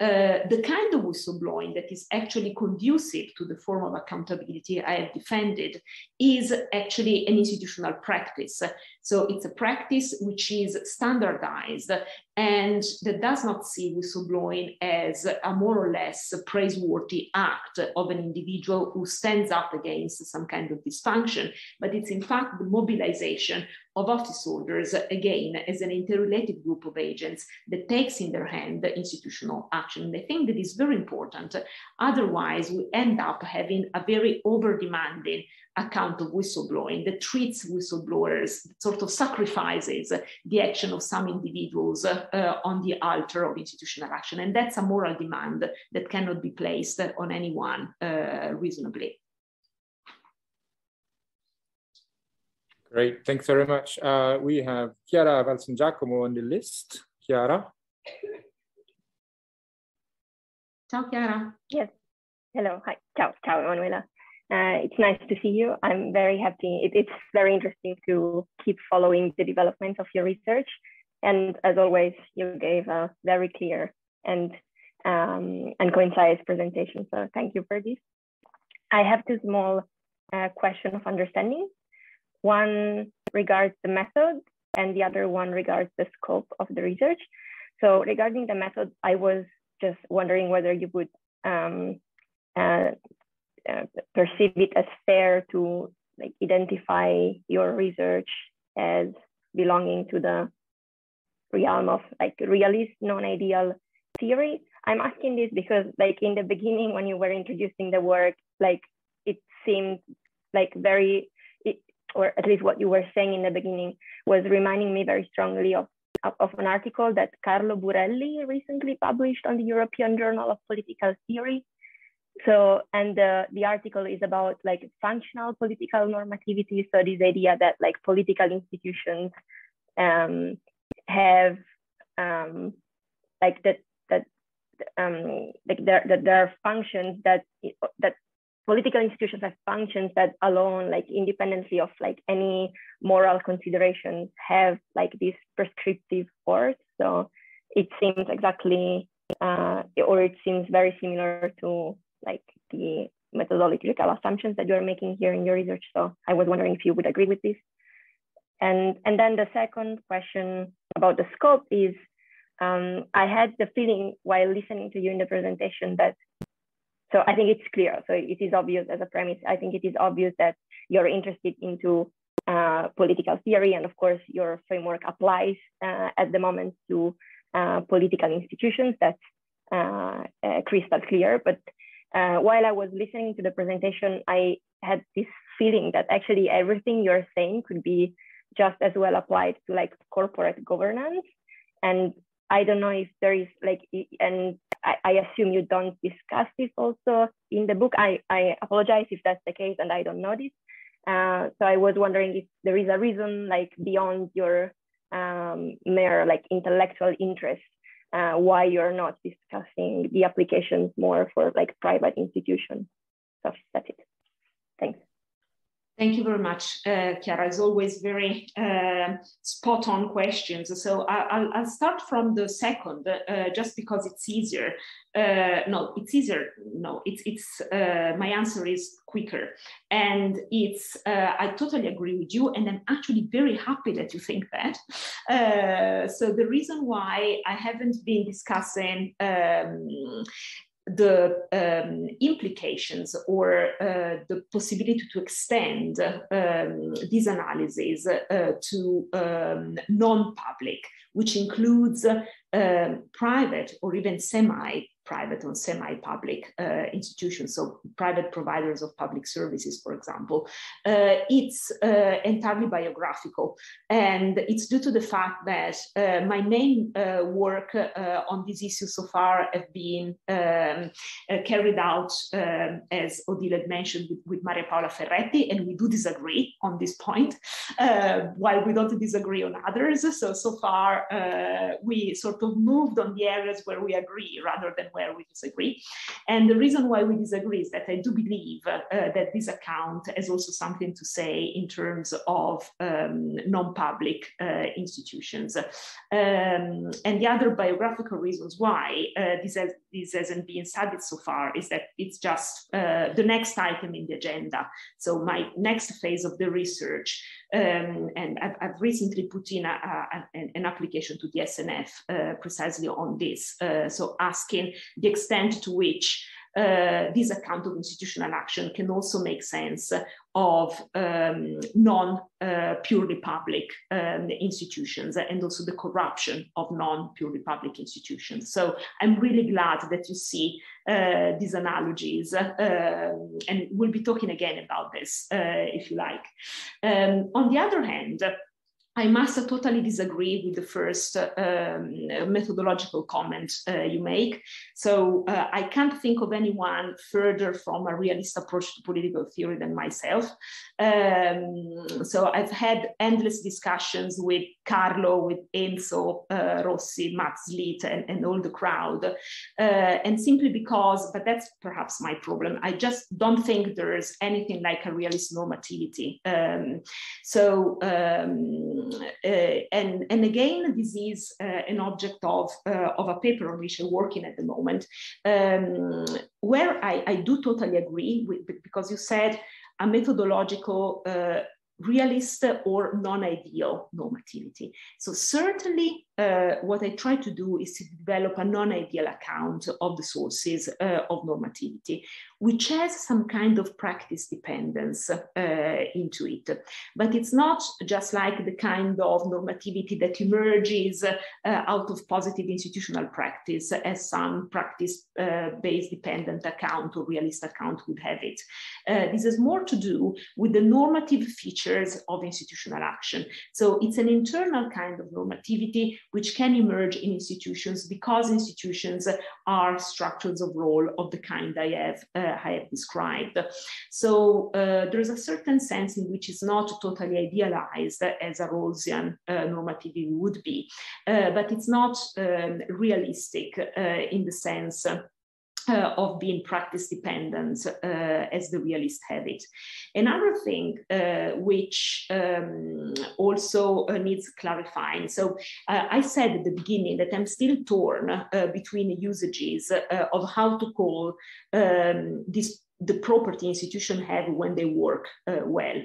Uh, the kind of whistleblowing that is actually conducive to the form of accountability I have defended is actually an institutional practice. So it's a practice which is standardized and that does not see whistleblowing as a more or less praiseworthy act of an individual who stands up against some kind of dysfunction, but it's in fact the mobilization of holders, again, as an interrelated group of agents that takes in their hand the institutional action. And I think that is very important. Otherwise, we end up having a very over demanding account of whistleblowing that treats whistleblowers, sort of sacrifices the action of some individuals uh, on the altar of institutional action. And that's a moral demand that cannot be placed on anyone uh, reasonably. Great, thanks very much. Uh, we have Chiara Valsangiacomo on the list. Chiara. Ciao, Chiara. Yes. Hello. Hi. Ciao. Ciao, Emanuela. Uh, it's nice to see you. I'm very happy. It, it's very interesting to keep following the development of your research. And as always, you gave a very clear and um, and concise presentation. So thank you for this. I have two small uh, question of understanding. One regards the method and the other one regards the scope of the research. So regarding the method, I was just wondering whether you would um, uh, uh, perceive it as fair to like identify your research as belonging to the realm of like realist non-ideal theory. I'm asking this because like in the beginning when you were introducing the work, like it seemed like very, or at least what you were saying in the beginning was reminding me very strongly of, of, an article that Carlo Burelli recently published on the European Journal of Political Theory. So, and the, the article is about like functional political normativity. So this idea that like political institutions um, have um, like that that um, like there that there are functions that that political institutions have functions that alone like independently of like any moral considerations have like this prescriptive force. So it seems exactly uh, or it seems very similar to like the methodological assumptions that you're making here in your research. So i was wondering if you would agree with this. And and then the second question about the scope is um, I had the feeling while listening to you in the presentation that, so I think it's clear. So it is obvious as a premise. I think it is obvious that you're interested into uh, political theory, and of course your framework applies uh, at the moment to uh, political institutions. That's uh, uh, crystal clear. But uh, while I was listening to the presentation, I had this feeling that actually everything you're saying could be just as well applied to like corporate governance and I don't know if there is like, and I, I, assume you don't discuss this also in the book. I, I apologize if that's the case and I don't know this. Uh, so I was wondering if there is a reason like beyond your um, mere like intellectual interest, uh, why you're not discussing the applications more for like private institutions. So that's it. Thanks. Thank you very much, uh, Chiara. As always, very uh, spot on questions. So I, will start from the second, uh, just because it's easier. Uh, no, it's easier. No, it's it's uh, my answer is quicker, and it's uh, I totally agree with you, and I'm actually very happy that you think that. so the reason why I haven't been discussing um, the um, implications or uh, the possibility to extend um, these analyses uh, to um, non-public, which includes um, private or even semi private or semi-public uh, institutions, so private providers of public services, for example, uh, it's uh, entirely biographical. And it's due to the fact that uh, my main uh, work uh, on these issues so far have been um, carried out, um, as Odile had mentioned, with, with, Maria Paola Ferretti, and we do disagree on this point, while we don't disagree on others. So, so far, we sort of moved on the areas where we agree rather than where we disagree. And the reason why we disagree is that I do believe uh, that this account has also something to say in terms of um, non-public uh, institutions. Um, and the other biographical reasons why uh, this, has, this hasn't been studied so far is that it's just uh, the next item in the agenda. So my next phase of the research um, and I've, I've, recently put in a, a, an, application to the SNF uh, precisely on this. Uh, so asking the extent to which uh, this account of institutional action can also make sense of um, non uh, purely public um, institutions and also the corruption of non purely public institutions. So I'm really glad that you see uh, these analogies, uh, and we'll be talking again about this uh, if you like. Um, on the other hand, I must totally disagree with the first um, methodological comment uh, you make. So uh, I can't think of anyone further from a realist approach to political theory than myself. Um, so I've had endless discussions with Carlo, with Enzo uh, Rossi, Matt Sleat, and, and, all the crowd. Uh, and simply because, but that's perhaps my problem, I just don't think there's anything like a realist normativity. Um, so um, uh, and, and again, this is uh, an object of, uh, of a paper on which I'm working at the moment, um, where I, I do totally agree with, because you said a methodological realist or non-ideal normativity. So certainly uh, what I try to do is to develop a non-ideal account of the sources uh, of normativity, which has some kind of practice dependence uh, into it. But it's not just like the kind of normativity that emerges uh, out of positive institutional practice as some practice-based uh, dependent account or realist account would have it. Uh, this has more to do with the normative features of institutional action. So it's an internal kind of normativity which can emerge in institutions because institutions are structures of role of the kind I have, uh, I have described. So uh, there's a certain sense in which it's not totally idealized as a Rawlsian uh, normativity would be, uh, but it's not um, realistic in the sense uh, of being practice dependent uh, as the realists have it. Another thing uh, which um, also uh, needs clarifying. So uh, I said at the beginning that I'm still torn uh, between the usages of how to call um, this the property institution have when they work well.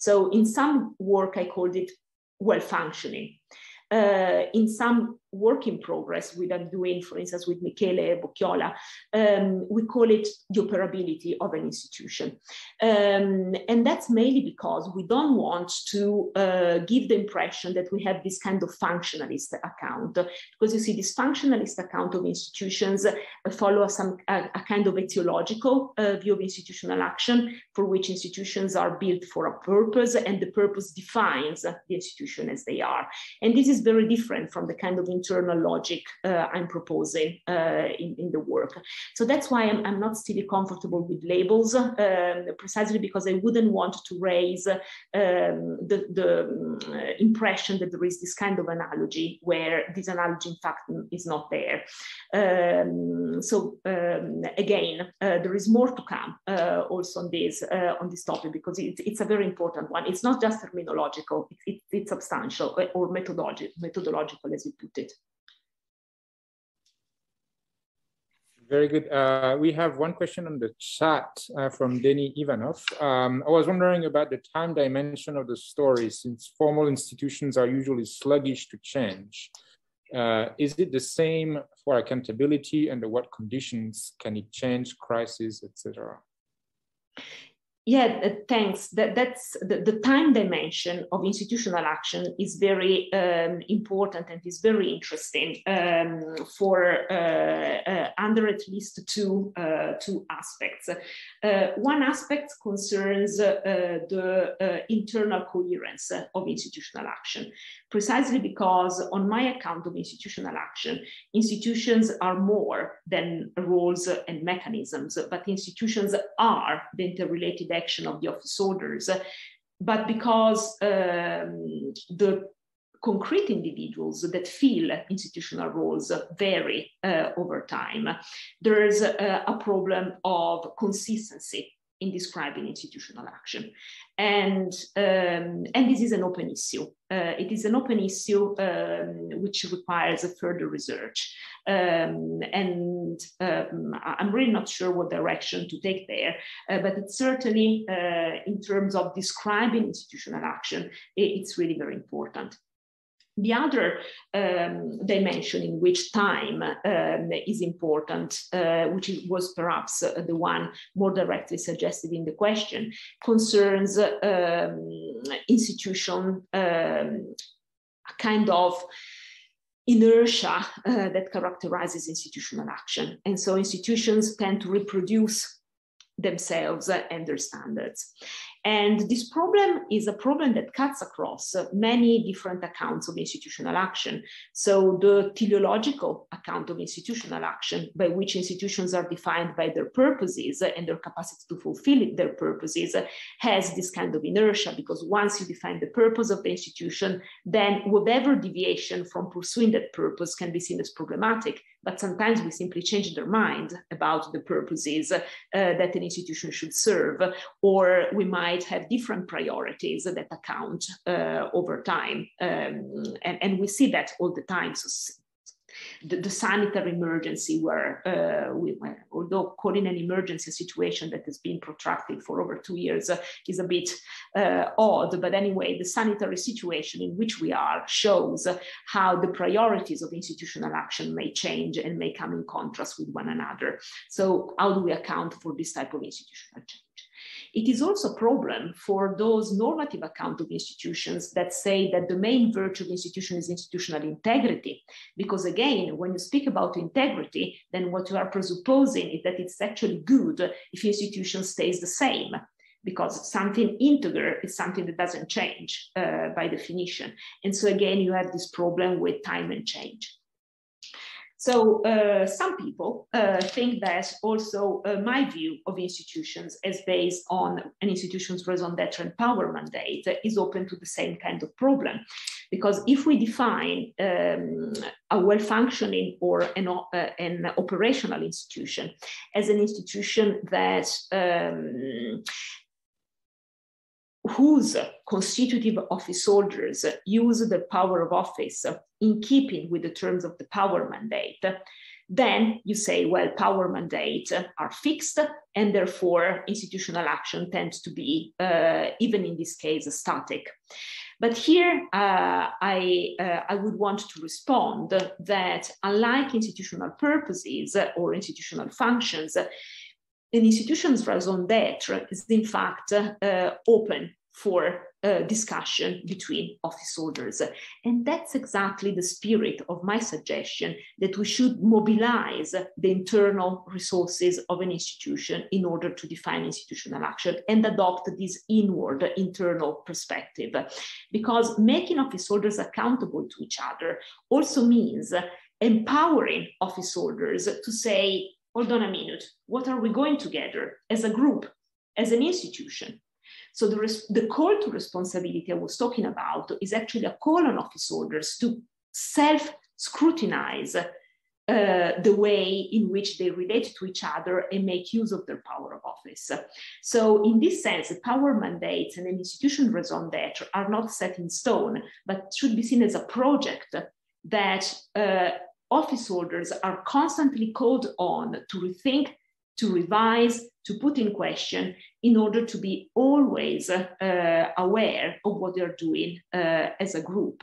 So in some work I called it well functioning. in some work in progress are doing, for instance, with Michele Bocchiola, um, we call it the operability of an institution. Um, and that's mainly because we don't want to uh, give the impression that we have this kind of functionalist account. Because you see, this functionalist account of institutions uh, follow some, a, a, kind of etiological uh, view of institutional action for which institutions are built for a purpose and the purpose defines the institution as they are. And this is very different from the kind of internal logic uh, I'm proposing uh, in, in the work. So that's why I'm, I'm not still comfortable with labels, um, precisely because I wouldn't want to raise um, the, the um, impression that there is this kind of analogy where this analogy, in fact, is not there. Um, so um, again, uh, there is more to come uh, also on this uh, on this topic because it, it's a very important one. It's not just terminological; it, it, it's substantial uh, or methodological, methodological, as you put it. Very good. Uh, we have one question on the chat uh, from Denny Ivanov. Um, I was wondering about the time dimension of the story since formal institutions are usually sluggish to change. Uh, is it the same for accountability? Under what conditions can it change, crisis, etc.? Yeah, uh, thanks. That, that's the, the, time dimension of institutional action is very um, important and is very interesting um, for uh, uh, under at least two uh, two aspects. Uh, one aspect concerns uh, the internal coherence of institutional action, precisely because on my account of institutional action, institutions are more than roles and mechanisms, but institutions are the interrelated action of the office holders, but because um, the concrete individuals that fill institutional roles vary uh, over time, there's a, a problem of consistency in describing institutional action. And, um, and this is an open issue. Uh, it is an open issue um, which requires a further research. Um, and um, I'm really not sure what direction to take there, uh, but it's certainly uh, in terms of describing institutional action, it's really very important. The other um, dimension in which time um, is important, uh, which was perhaps uh, the one more directly suggested in the question, concerns um, institution, um, a kind of inertia uh, that characterizes institutional action. And so institutions tend to reproduce themselves and their standards. And this problem is a problem that cuts across many different accounts of institutional action. So the teleological account of institutional action, by which institutions are defined by their purposes and their capacity to fulfill their purposes, has this kind of inertia because once you define the purpose of the institution, then whatever deviation from pursuing that purpose can be seen as problematic but sometimes we simply change their mind about the purposes uh, that an institution should serve, or we might have different priorities that account uh, over time. Um, and, and we see that all the time. So the, the, sanitary emergency where uh, we, although calling an emergency situation that has been protracted for over two years uh, is a bit uh, odd, but anyway, the sanitary situation in which we are shows how the priorities of institutional action may change and may come in contrast with one another. So how do we account for this type of institutional change? It is also a problem for those normative account of institutions that say that the main virtue of institution is institutional integrity. Because again, when you speak about integrity, then what you are presupposing is that it's actually good if institution stays the same because something integer is something that doesn't change uh, by definition. And so again, you have this problem with time and change. So uh, some people uh, think that also uh, my view of institutions as based on an institution's raison d'etre and power mandate is open to the same kind of problem. Because if we define um, a well-functioning or an, uh, an, operational institution as an institution that um, whose constitutive office holders use the power of office in keeping with the terms of the power mandate, then you say, well, power mandates are fixed, and therefore institutional action tends to be, uh, even in this case, static. But here uh, I, uh, I would want to respond that unlike institutional purposes or institutional functions, an institution's raison d'etre is in fact uh, open for uh, discussion between office holders. And that's exactly the spirit of my suggestion that we should mobilize the internal resources of an institution in order to define institutional action and adopt this inward internal perspective. Because making office holders accountable to each other also means empowering office holders to say, hold on a minute, what are we going together as a group, as an institution? So the, the call to responsibility I was talking about is actually a call on office holders to self scrutinize uh, the way in which they relate to each other and make use of their power of office. So, in this sense, the power mandates and an institution raison d'etre are not set in stone, but should be seen as a project that uh, office holders are constantly called on to rethink, to revise, to put in question in order to be always uh, aware of what they're doing uh, as a group.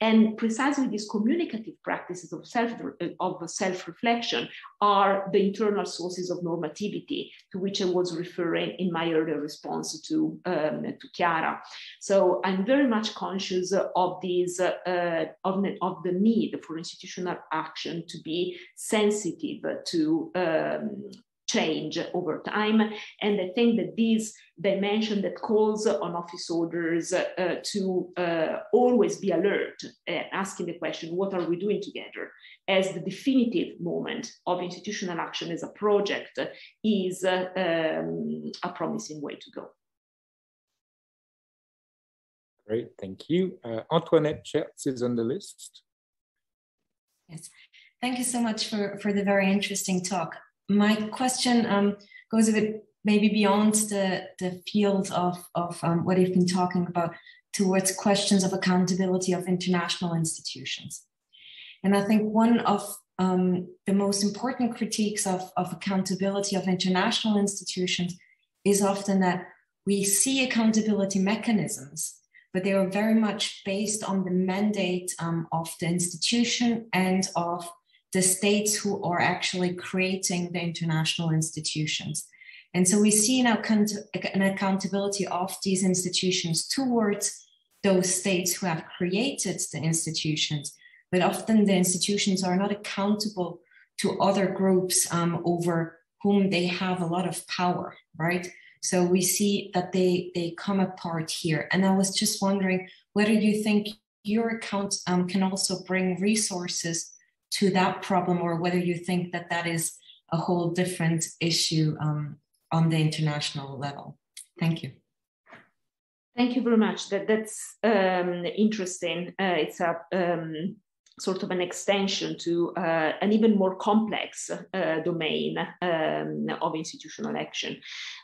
And precisely these communicative practices of self of self-reflection are the internal sources of normativity to which I was referring in my earlier response to, um, to Chiara. So I'm very much conscious of these uh, of, the, of the need for institutional action to be sensitive to um, change over time. And I think that this dimension that calls on office holders uh, to uh, always be alert, uh, asking the question, what are we doing together? As the definitive moment of institutional action as a project is uh, um, a promising way to go. Great, thank you. Uh, Antoinette Chertz is on the list. Yes, thank you so much for, for the very interesting talk my question um, goes a bit maybe beyond the, the field of, of um, what you've been talking about towards questions of accountability of international institutions. And I think one of um, the most important critiques of, of accountability of international institutions is often that we see accountability mechanisms, but they are very much based on the mandate um, of the institution and of the states who are actually creating the international institutions. And so we see an, account- an accountability of these institutions towards those states who have created the institutions, but often the institutions are not accountable to other groups um, over whom they have a lot of power, right? So we see that they they come apart here. And I was just wondering whether you think your account um, can also bring resources to that problem or whether you think that that is a whole different issue um, on the international level. Thank you. Thank you very much. That that's um, interesting. Uh, it's a um, sort of an extension to uh, an even more complex uh, domain um, of institutional action.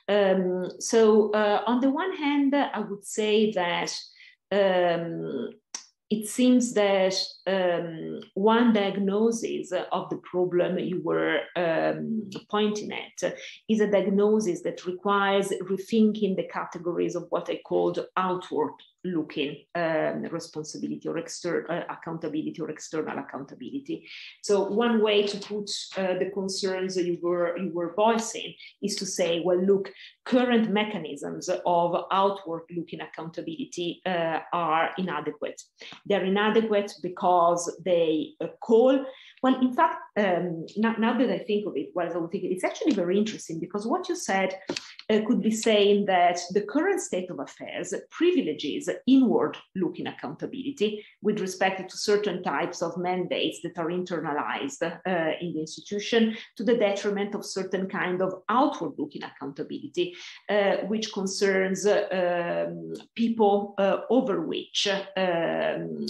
Um, so, uh, on the one hand, I would say that um, it seems that um, one diagnosis of the problem you were um, pointing at is a diagnosis that requires rethinking the categories of what I called outward looking um, responsibility or external uh, accountability or external accountability. So one way to put uh, the concerns you were you were voicing is to say, well, look, current mechanisms of outward looking accountability uh, are inadequate. They're inadequate because they uh, call well, in fact, um, now, now, that I think of it, I it's actually very interesting because what you said uh, could be saying that the current state of affairs privileges inward looking accountability with respect to certain types of mandates that are internalized uh, in the institution to the detriment of certain kind of outward looking accountability, uh, which concerns um, people uh, over which um,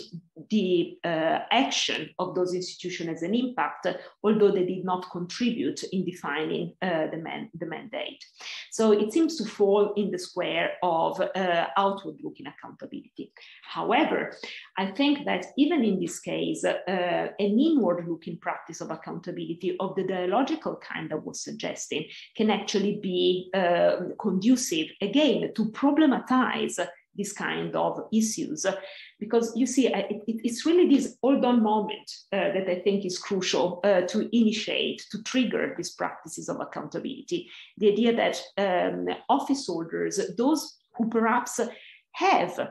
the uh, action of those institutions has an impact, although they did not contribute in defining uh, the, man, the mandate. So it seems to fall in the square of uh, outward looking accountability. However, I think that even in this case, uh, an inward looking practice of accountability of the dialogical kind I was suggesting can actually be um, conducive again to problematize this kind of issues. Because you see it, it's really this hold on moment uh, that i think is crucial uh, to initiate to trigger these practices of accountability. The idea that um, office holders those who perhaps have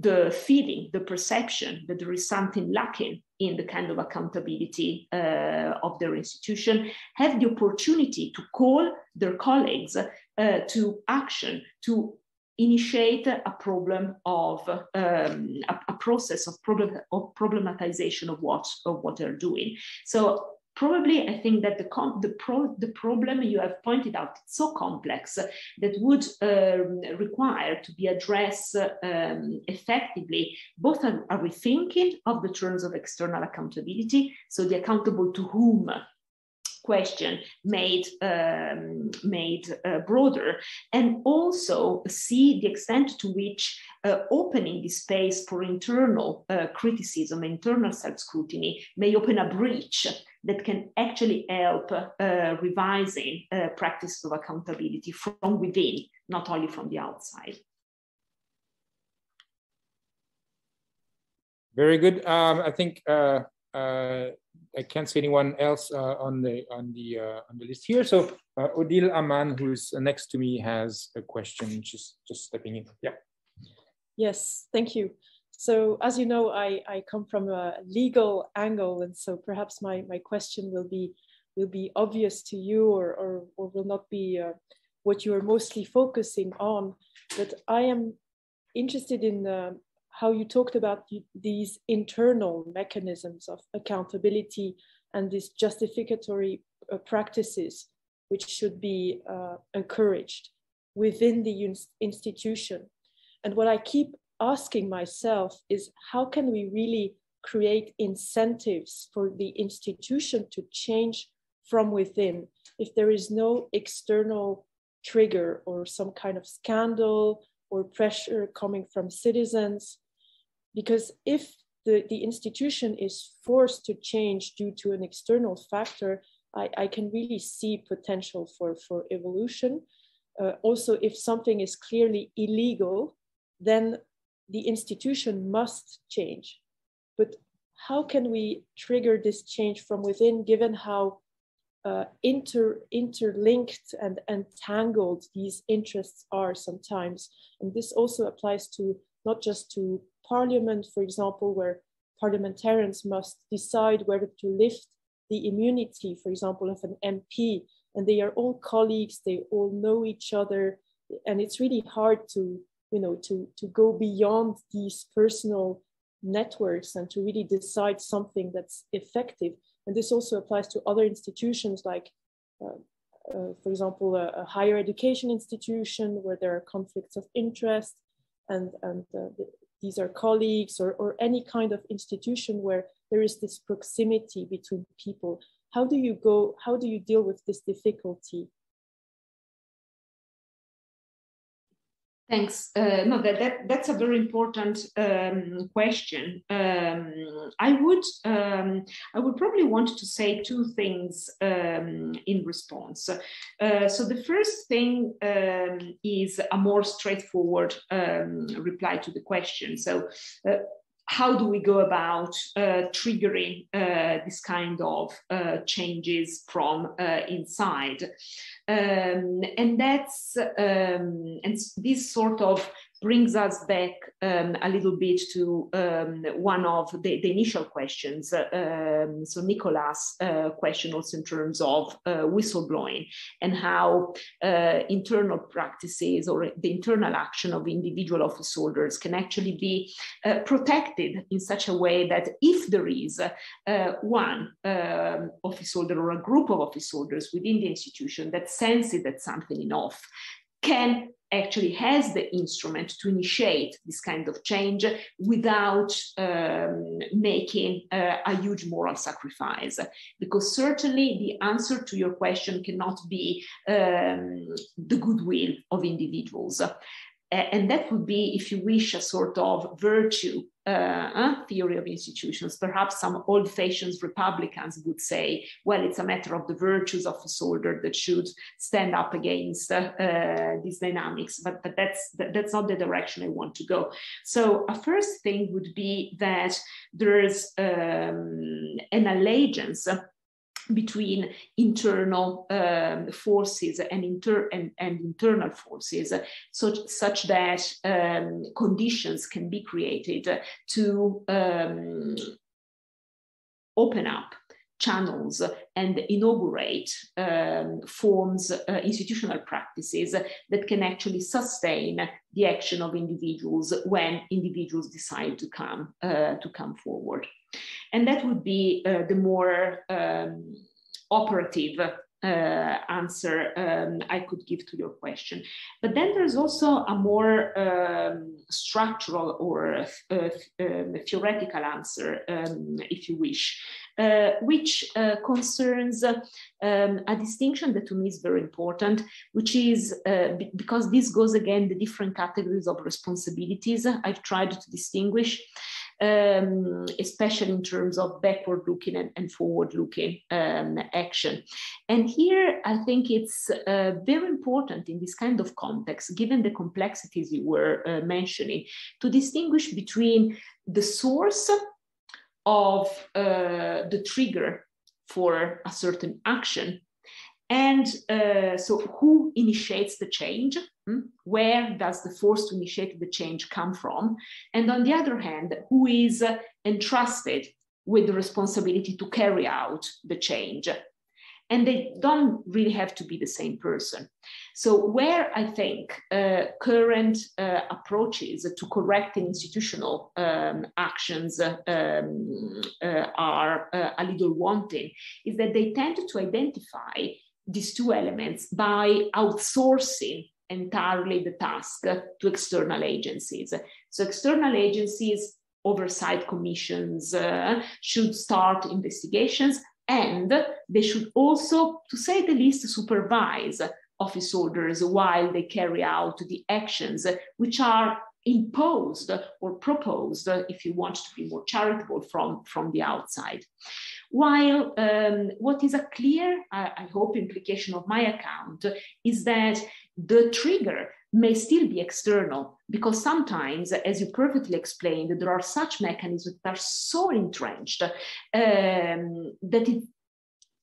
the feeling the perception that there is something lacking in the kind of accountability uh, of their institution have the opportunity to call their colleagues uh, to action to initiate a problem of um, a, a, process of, problem, of problematization of what of what they're doing. So probably I think that the the, pro, the problem you have pointed out is so complex that would um, require to be addressed um, effectively both a, a rethinking of the terms of external accountability, so the accountable to whom question made um, made uh, broader and also see the extent to which uh, opening the space for internal uh, criticism internal self-scrutiny may open a breach that can actually help uh, revising uh, practices of accountability from within not only from the outside. Very good. Um, i think uh, I can't see anyone else uh, on the on the uh, on the list here. So uh, Odile Ammann, who's next to me, has a question. Just just stepping in. Yeah. Yes, thank you. So as you know, I, I come from a legal angle, and so perhaps my, my question will be will be obvious to you, or or, or will not be uh, what you are mostly focusing on. But I am interested in uh, how you talked about these internal mechanisms of accountability and these justificatory uh, practices, which should be uh, encouraged within the institution. And what I keep asking myself is how can we really create incentives for the institution to change from within if there is no external trigger or some kind of scandal or pressure coming from citizens. Because if the, the institution is forced to change due to an external factor, I, I can really see potential for, for evolution. Uh, also, if something is clearly illegal, then the institution must change. But how can we trigger this change from within, given how uh, inter, interlinked and entangled these interests are sometimes. And this also applies to not just to parliament, for example, where parliamentarians must decide whether to lift the immunity, for example, of an MP, and they are all colleagues, they all know each other, and it's really hard to, you know, to, to go beyond these personal networks and to really decide something that's effective. And this also applies to other institutions like, uh, uh, for example, a, a, higher education institution where there are conflicts of interest and, and uh, the, these are colleagues or, or any kind of institution where there is this proximity between people. How do you go, how do you deal with this difficulty? Thanks. Uh, no, that, that that's a very important um, question. Um, I would um, I would probably want to say two things um, in response. Uh, so the first thing um, is a more straightforward um, reply to the question. So. Uh, how do we go about uh, triggering uh, this kind of uh, changes from uh, inside? Um, and that's um, and this sort of brings us back um, a little bit to um, one of the, the initial questions. Um, so Nicolas' uh, question also in terms of uh, whistleblowing and how uh, internal practices or the internal action of individual office holders can actually be uh, protected in such a way that if there is uh, one um, office holder or a group of office holders within the institution that senses that something is off, can actually has the instrument to initiate this kind of change without um, making uh, a huge moral sacrifice. Because certainly the answer to your question cannot be um, the goodwill of individuals and that would be, if you wish, a sort of virtue uh, theory of institutions. Perhaps some old fashioned Republicans would say, well, it's a matter of the virtues of a soldier that should stand up against uh, uh, these dynamics. But, but that's, that, that's not the direction I want to go. So, a first thing would be that there's um, an allegiance between internal um, forces and, inter- and, and, internal forces, such, such that um, conditions can be created to um, open up channels and inaugurate um, forms, uh, institutional practices that can actually sustain the action of individuals when individuals decide to come uh, to come forward. And that would be uh, the more um, operative uh, answer um, I could give to your question. But then there's also a more um, structural or uh, um, theoretical answer, um, if you wish, uh, which uh, concerns um, a distinction that to me is very important, which is uh, because this goes again the different categories of responsibilities I've tried to distinguish um, especially in terms of backward looking and, and forward looking um, action. And here, I think it's uh, very important in this kind of context, given the complexities you were uh, mentioning, to distinguish between the source of uh, the trigger for a certain action and uh, so, who initiates the change? Hmm? Where does the force to initiate the change come from? And on the other hand, who is uh, entrusted with the responsibility to carry out the change? And they don't really have to be the same person. So, where I think uh, current uh, approaches to correcting institutional um, actions um, uh, are uh, a little wanting is that they tend to identify these two elements by outsourcing entirely the task to external agencies. So, external agencies, oversight commissions uh, should start investigations and they should also, to say the least, supervise office holders while they carry out the actions which are imposed or proposed, if you want to be more charitable, from, from the outside. While um, what is a clear, I, I hope, implication of my account is that the trigger may still be external because sometimes, as you perfectly explained, there are such mechanisms that are so entrenched um, that it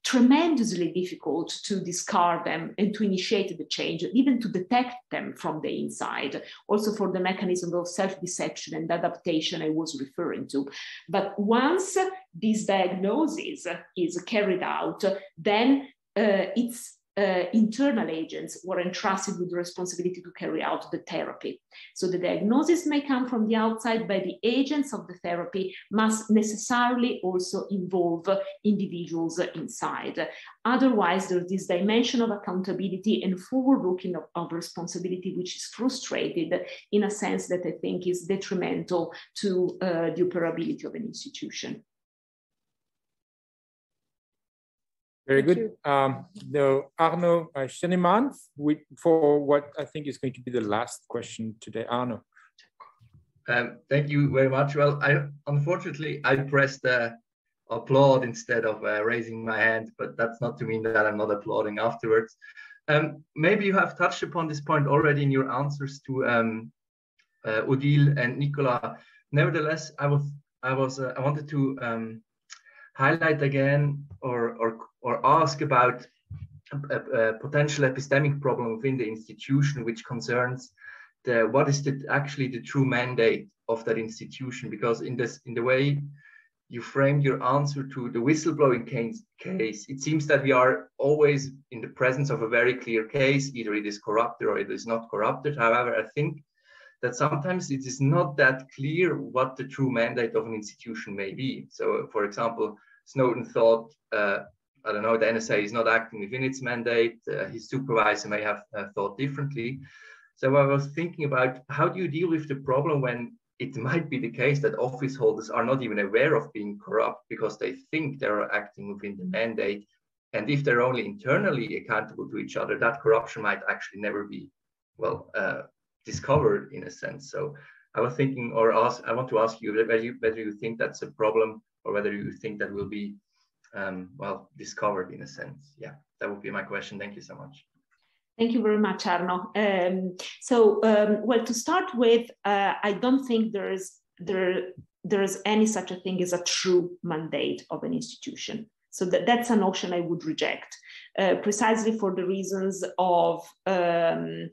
tremendously difficult to discard them and to initiate the change, even to detect them from the inside, also for the mechanism of self deception and adaptation I was referring to. But once this diagnosis is carried out, then uh, it's uh, internal agents were entrusted with the responsibility to carry out the therapy. So the diagnosis may come from the outside, but the agents of the therapy must necessarily also involve individuals inside. Otherwise, there's this dimension of accountability and forward looking of, of responsibility, which is frustrated in a sense that I think is detrimental to uh, the operability of an institution. Very Thank good. Um, no, Arno uh, Schenemann for what I think is going to be the last question today. Arno. Um, thank you very much. Well, I unfortunately I pressed uh, applaud instead of uh, raising my hand, but that's not to mean that I'm not applauding afterwards. Um, maybe you have touched upon this point already in your answers to um, uh, Odile and Nicola. Nevertheless, I was I was uh, I wanted to um, highlight again or or or ask about a, a, potential epistemic problem within the institution, which concerns the what is the actually the true mandate of that institution? Because in this in the way you framed your answer to the whistleblowing case, case, it seems that we are always in the presence of a very clear case, either it is corrupted or it is not corrupted. However, I think that sometimes it is not that clear what the true mandate of an institution may be. So, for example, Snowden thought uh, I don't know, the NSA is not acting within its mandate. Uh, his supervisor may have uh, thought differently. So I was thinking about how do you deal with the problem when it might be the case that office holders are not even aware of being corrupt because they think they're acting within the mandate. And if they're only internally accountable to each other, that corruption might actually never be, well, uh, discovered in a sense. So I was thinking, or ask, I want to ask you whether you whether you think that's a problem or whether you think that will be um, well discovered in a sense. Yeah, that would be my question. Thank you so much. Thank you very much, Arno. Um, so, um, well, to start with, uh, I don't think there's there there's any such a thing as a true mandate of an institution. So that, that's a notion I would reject, uh, precisely for the reasons of um,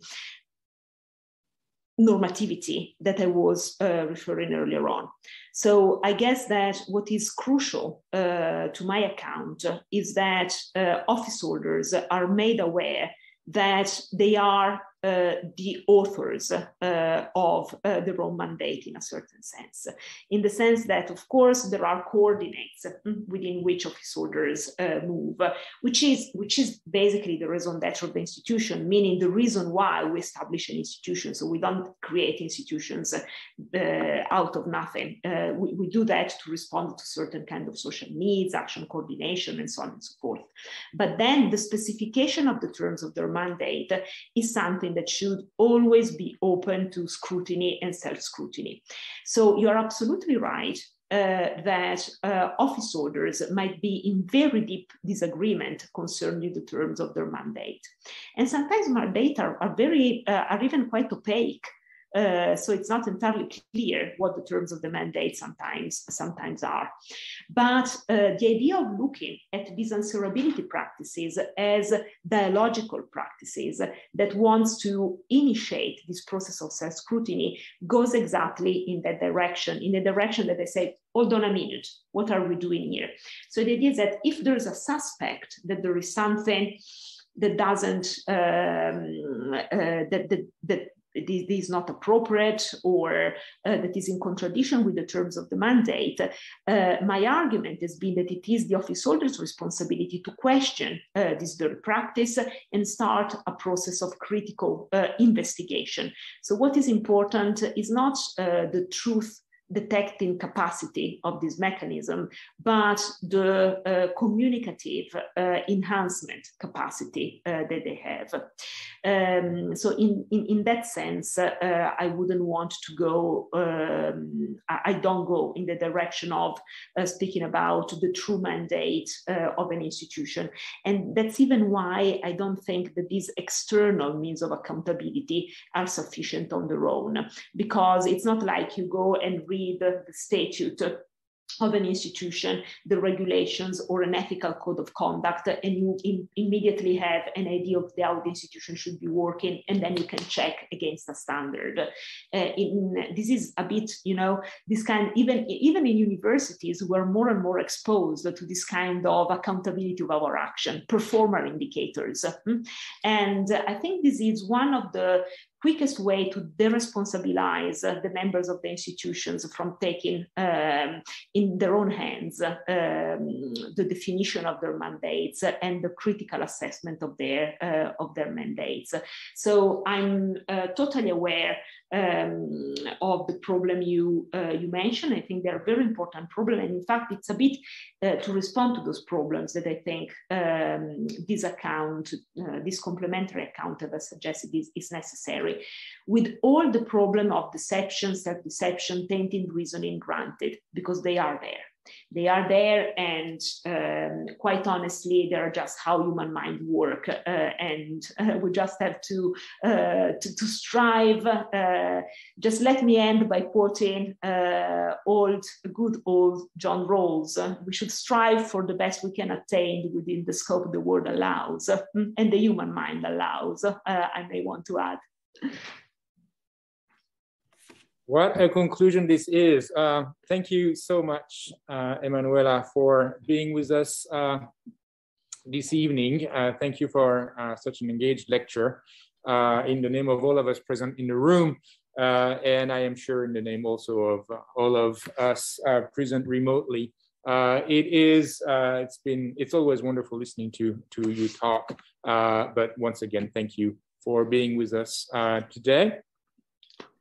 normativity that I was uh, referring earlier on. So I guess that what is crucial uh, to my account is that uh, office holders are made aware that they are the authors uh, of uh, the Rome mandate in a certain sense, in the sense that, of course, there are coordinates within which office holders uh, move, which is which is basically the raison d'être of the institution, meaning the reason why we establish an institution. So we don't create institutions uh, out of nothing. Uh, we, we do that to respond to certain kind of social needs, action coordination, and so on and so forth. But then the specification of the terms of their mandate is something that should always be open to scrutiny and self-scrutiny. So you're absolutely right uh, that uh, office holders might be in very deep disagreement concerning the terms of their mandate. And sometimes mandate are, are very, uh, are even quite opaque. Uh, so it's not entirely clear what the terms of the mandate sometimes sometimes are. But uh, the idea of looking at these answerability practices as dialogical practices that wants to initiate this process of self-scrutiny goes exactly in that direction, in the direction that they say, hold on a minute, what are we doing here? So the idea is that if there's a suspect that there is something that doesn't um, uh, that, that, that this, is not appropriate or uh, that is in contradiction with the terms of the mandate, uh, my argument has been that it is the office holder's responsibility to question uh, this dirty practice and start a process of critical uh, investigation. So what is important is not uh, the truth detecting capacity of this mechanism, but the uh, communicative uh, enhancement capacity uh, that they have. Um, so in, in, in, that sense, uh, I wouldn't want to go, um, I, don't go in the direction of uh, speaking about the true mandate uh, of an institution. And that's even why I don't think that these external means of accountability are sufficient on their own, because it's not like you go and read the statute of an institution, the regulations or an ethical code of conduct, and you in, immediately have an idea of how the institution should be working, and then you can check against a standard. Uh, in, this is a bit, you know, this kind, even, even in universities, we're more and more exposed to this kind of accountability of our action, performer indicators. And I think this is one of the quickest way to deresponsabilize the members of the institutions from taking um, in their own hands um, the definition of their mandates and the critical assessment of their uh, of their mandates. So I'm uh, totally aware um, of the problem you uh, you mentioned. I think they're very important problem, and in fact, it's a bit uh, to respond to those problems that I think um, this account, uh, this complementary account that I suggested is, is necessary, with all the problem of deception, self-deception, tainted reasoning granted, because they are there. They are there and um, quite honestly they're just how human mind work uh, and uh, we just have to uh, to, to, strive uh, just let me end by quoting uh, old good old john rawls we should strive for the best we can attain within the scope the world allows and the human mind allows uh, i may want to add what a conclusion this is. Uh, thank you so much, uh, Emanuela, for being with us uh, this evening. Uh, thank you for uh, such an engaged lecture uh, in the name of all of us present in the room. and I am sure in the name also of all of us present remotely. it is, it's been, it's always wonderful listening to, to you talk. but once again, thank you for being with us today.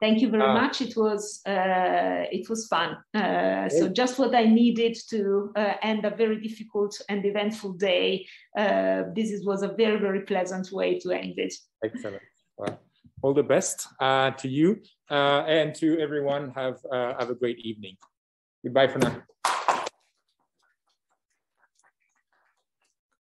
Thank you very uh, much. It was uh, it was fun. Uh, so just what I needed to uh, end a very difficult and eventful day. Uh, this is, was a very very pleasant way to end it. Excellent. Well, all the best uh, to you and to everyone. Have have a great evening. Goodbye for now.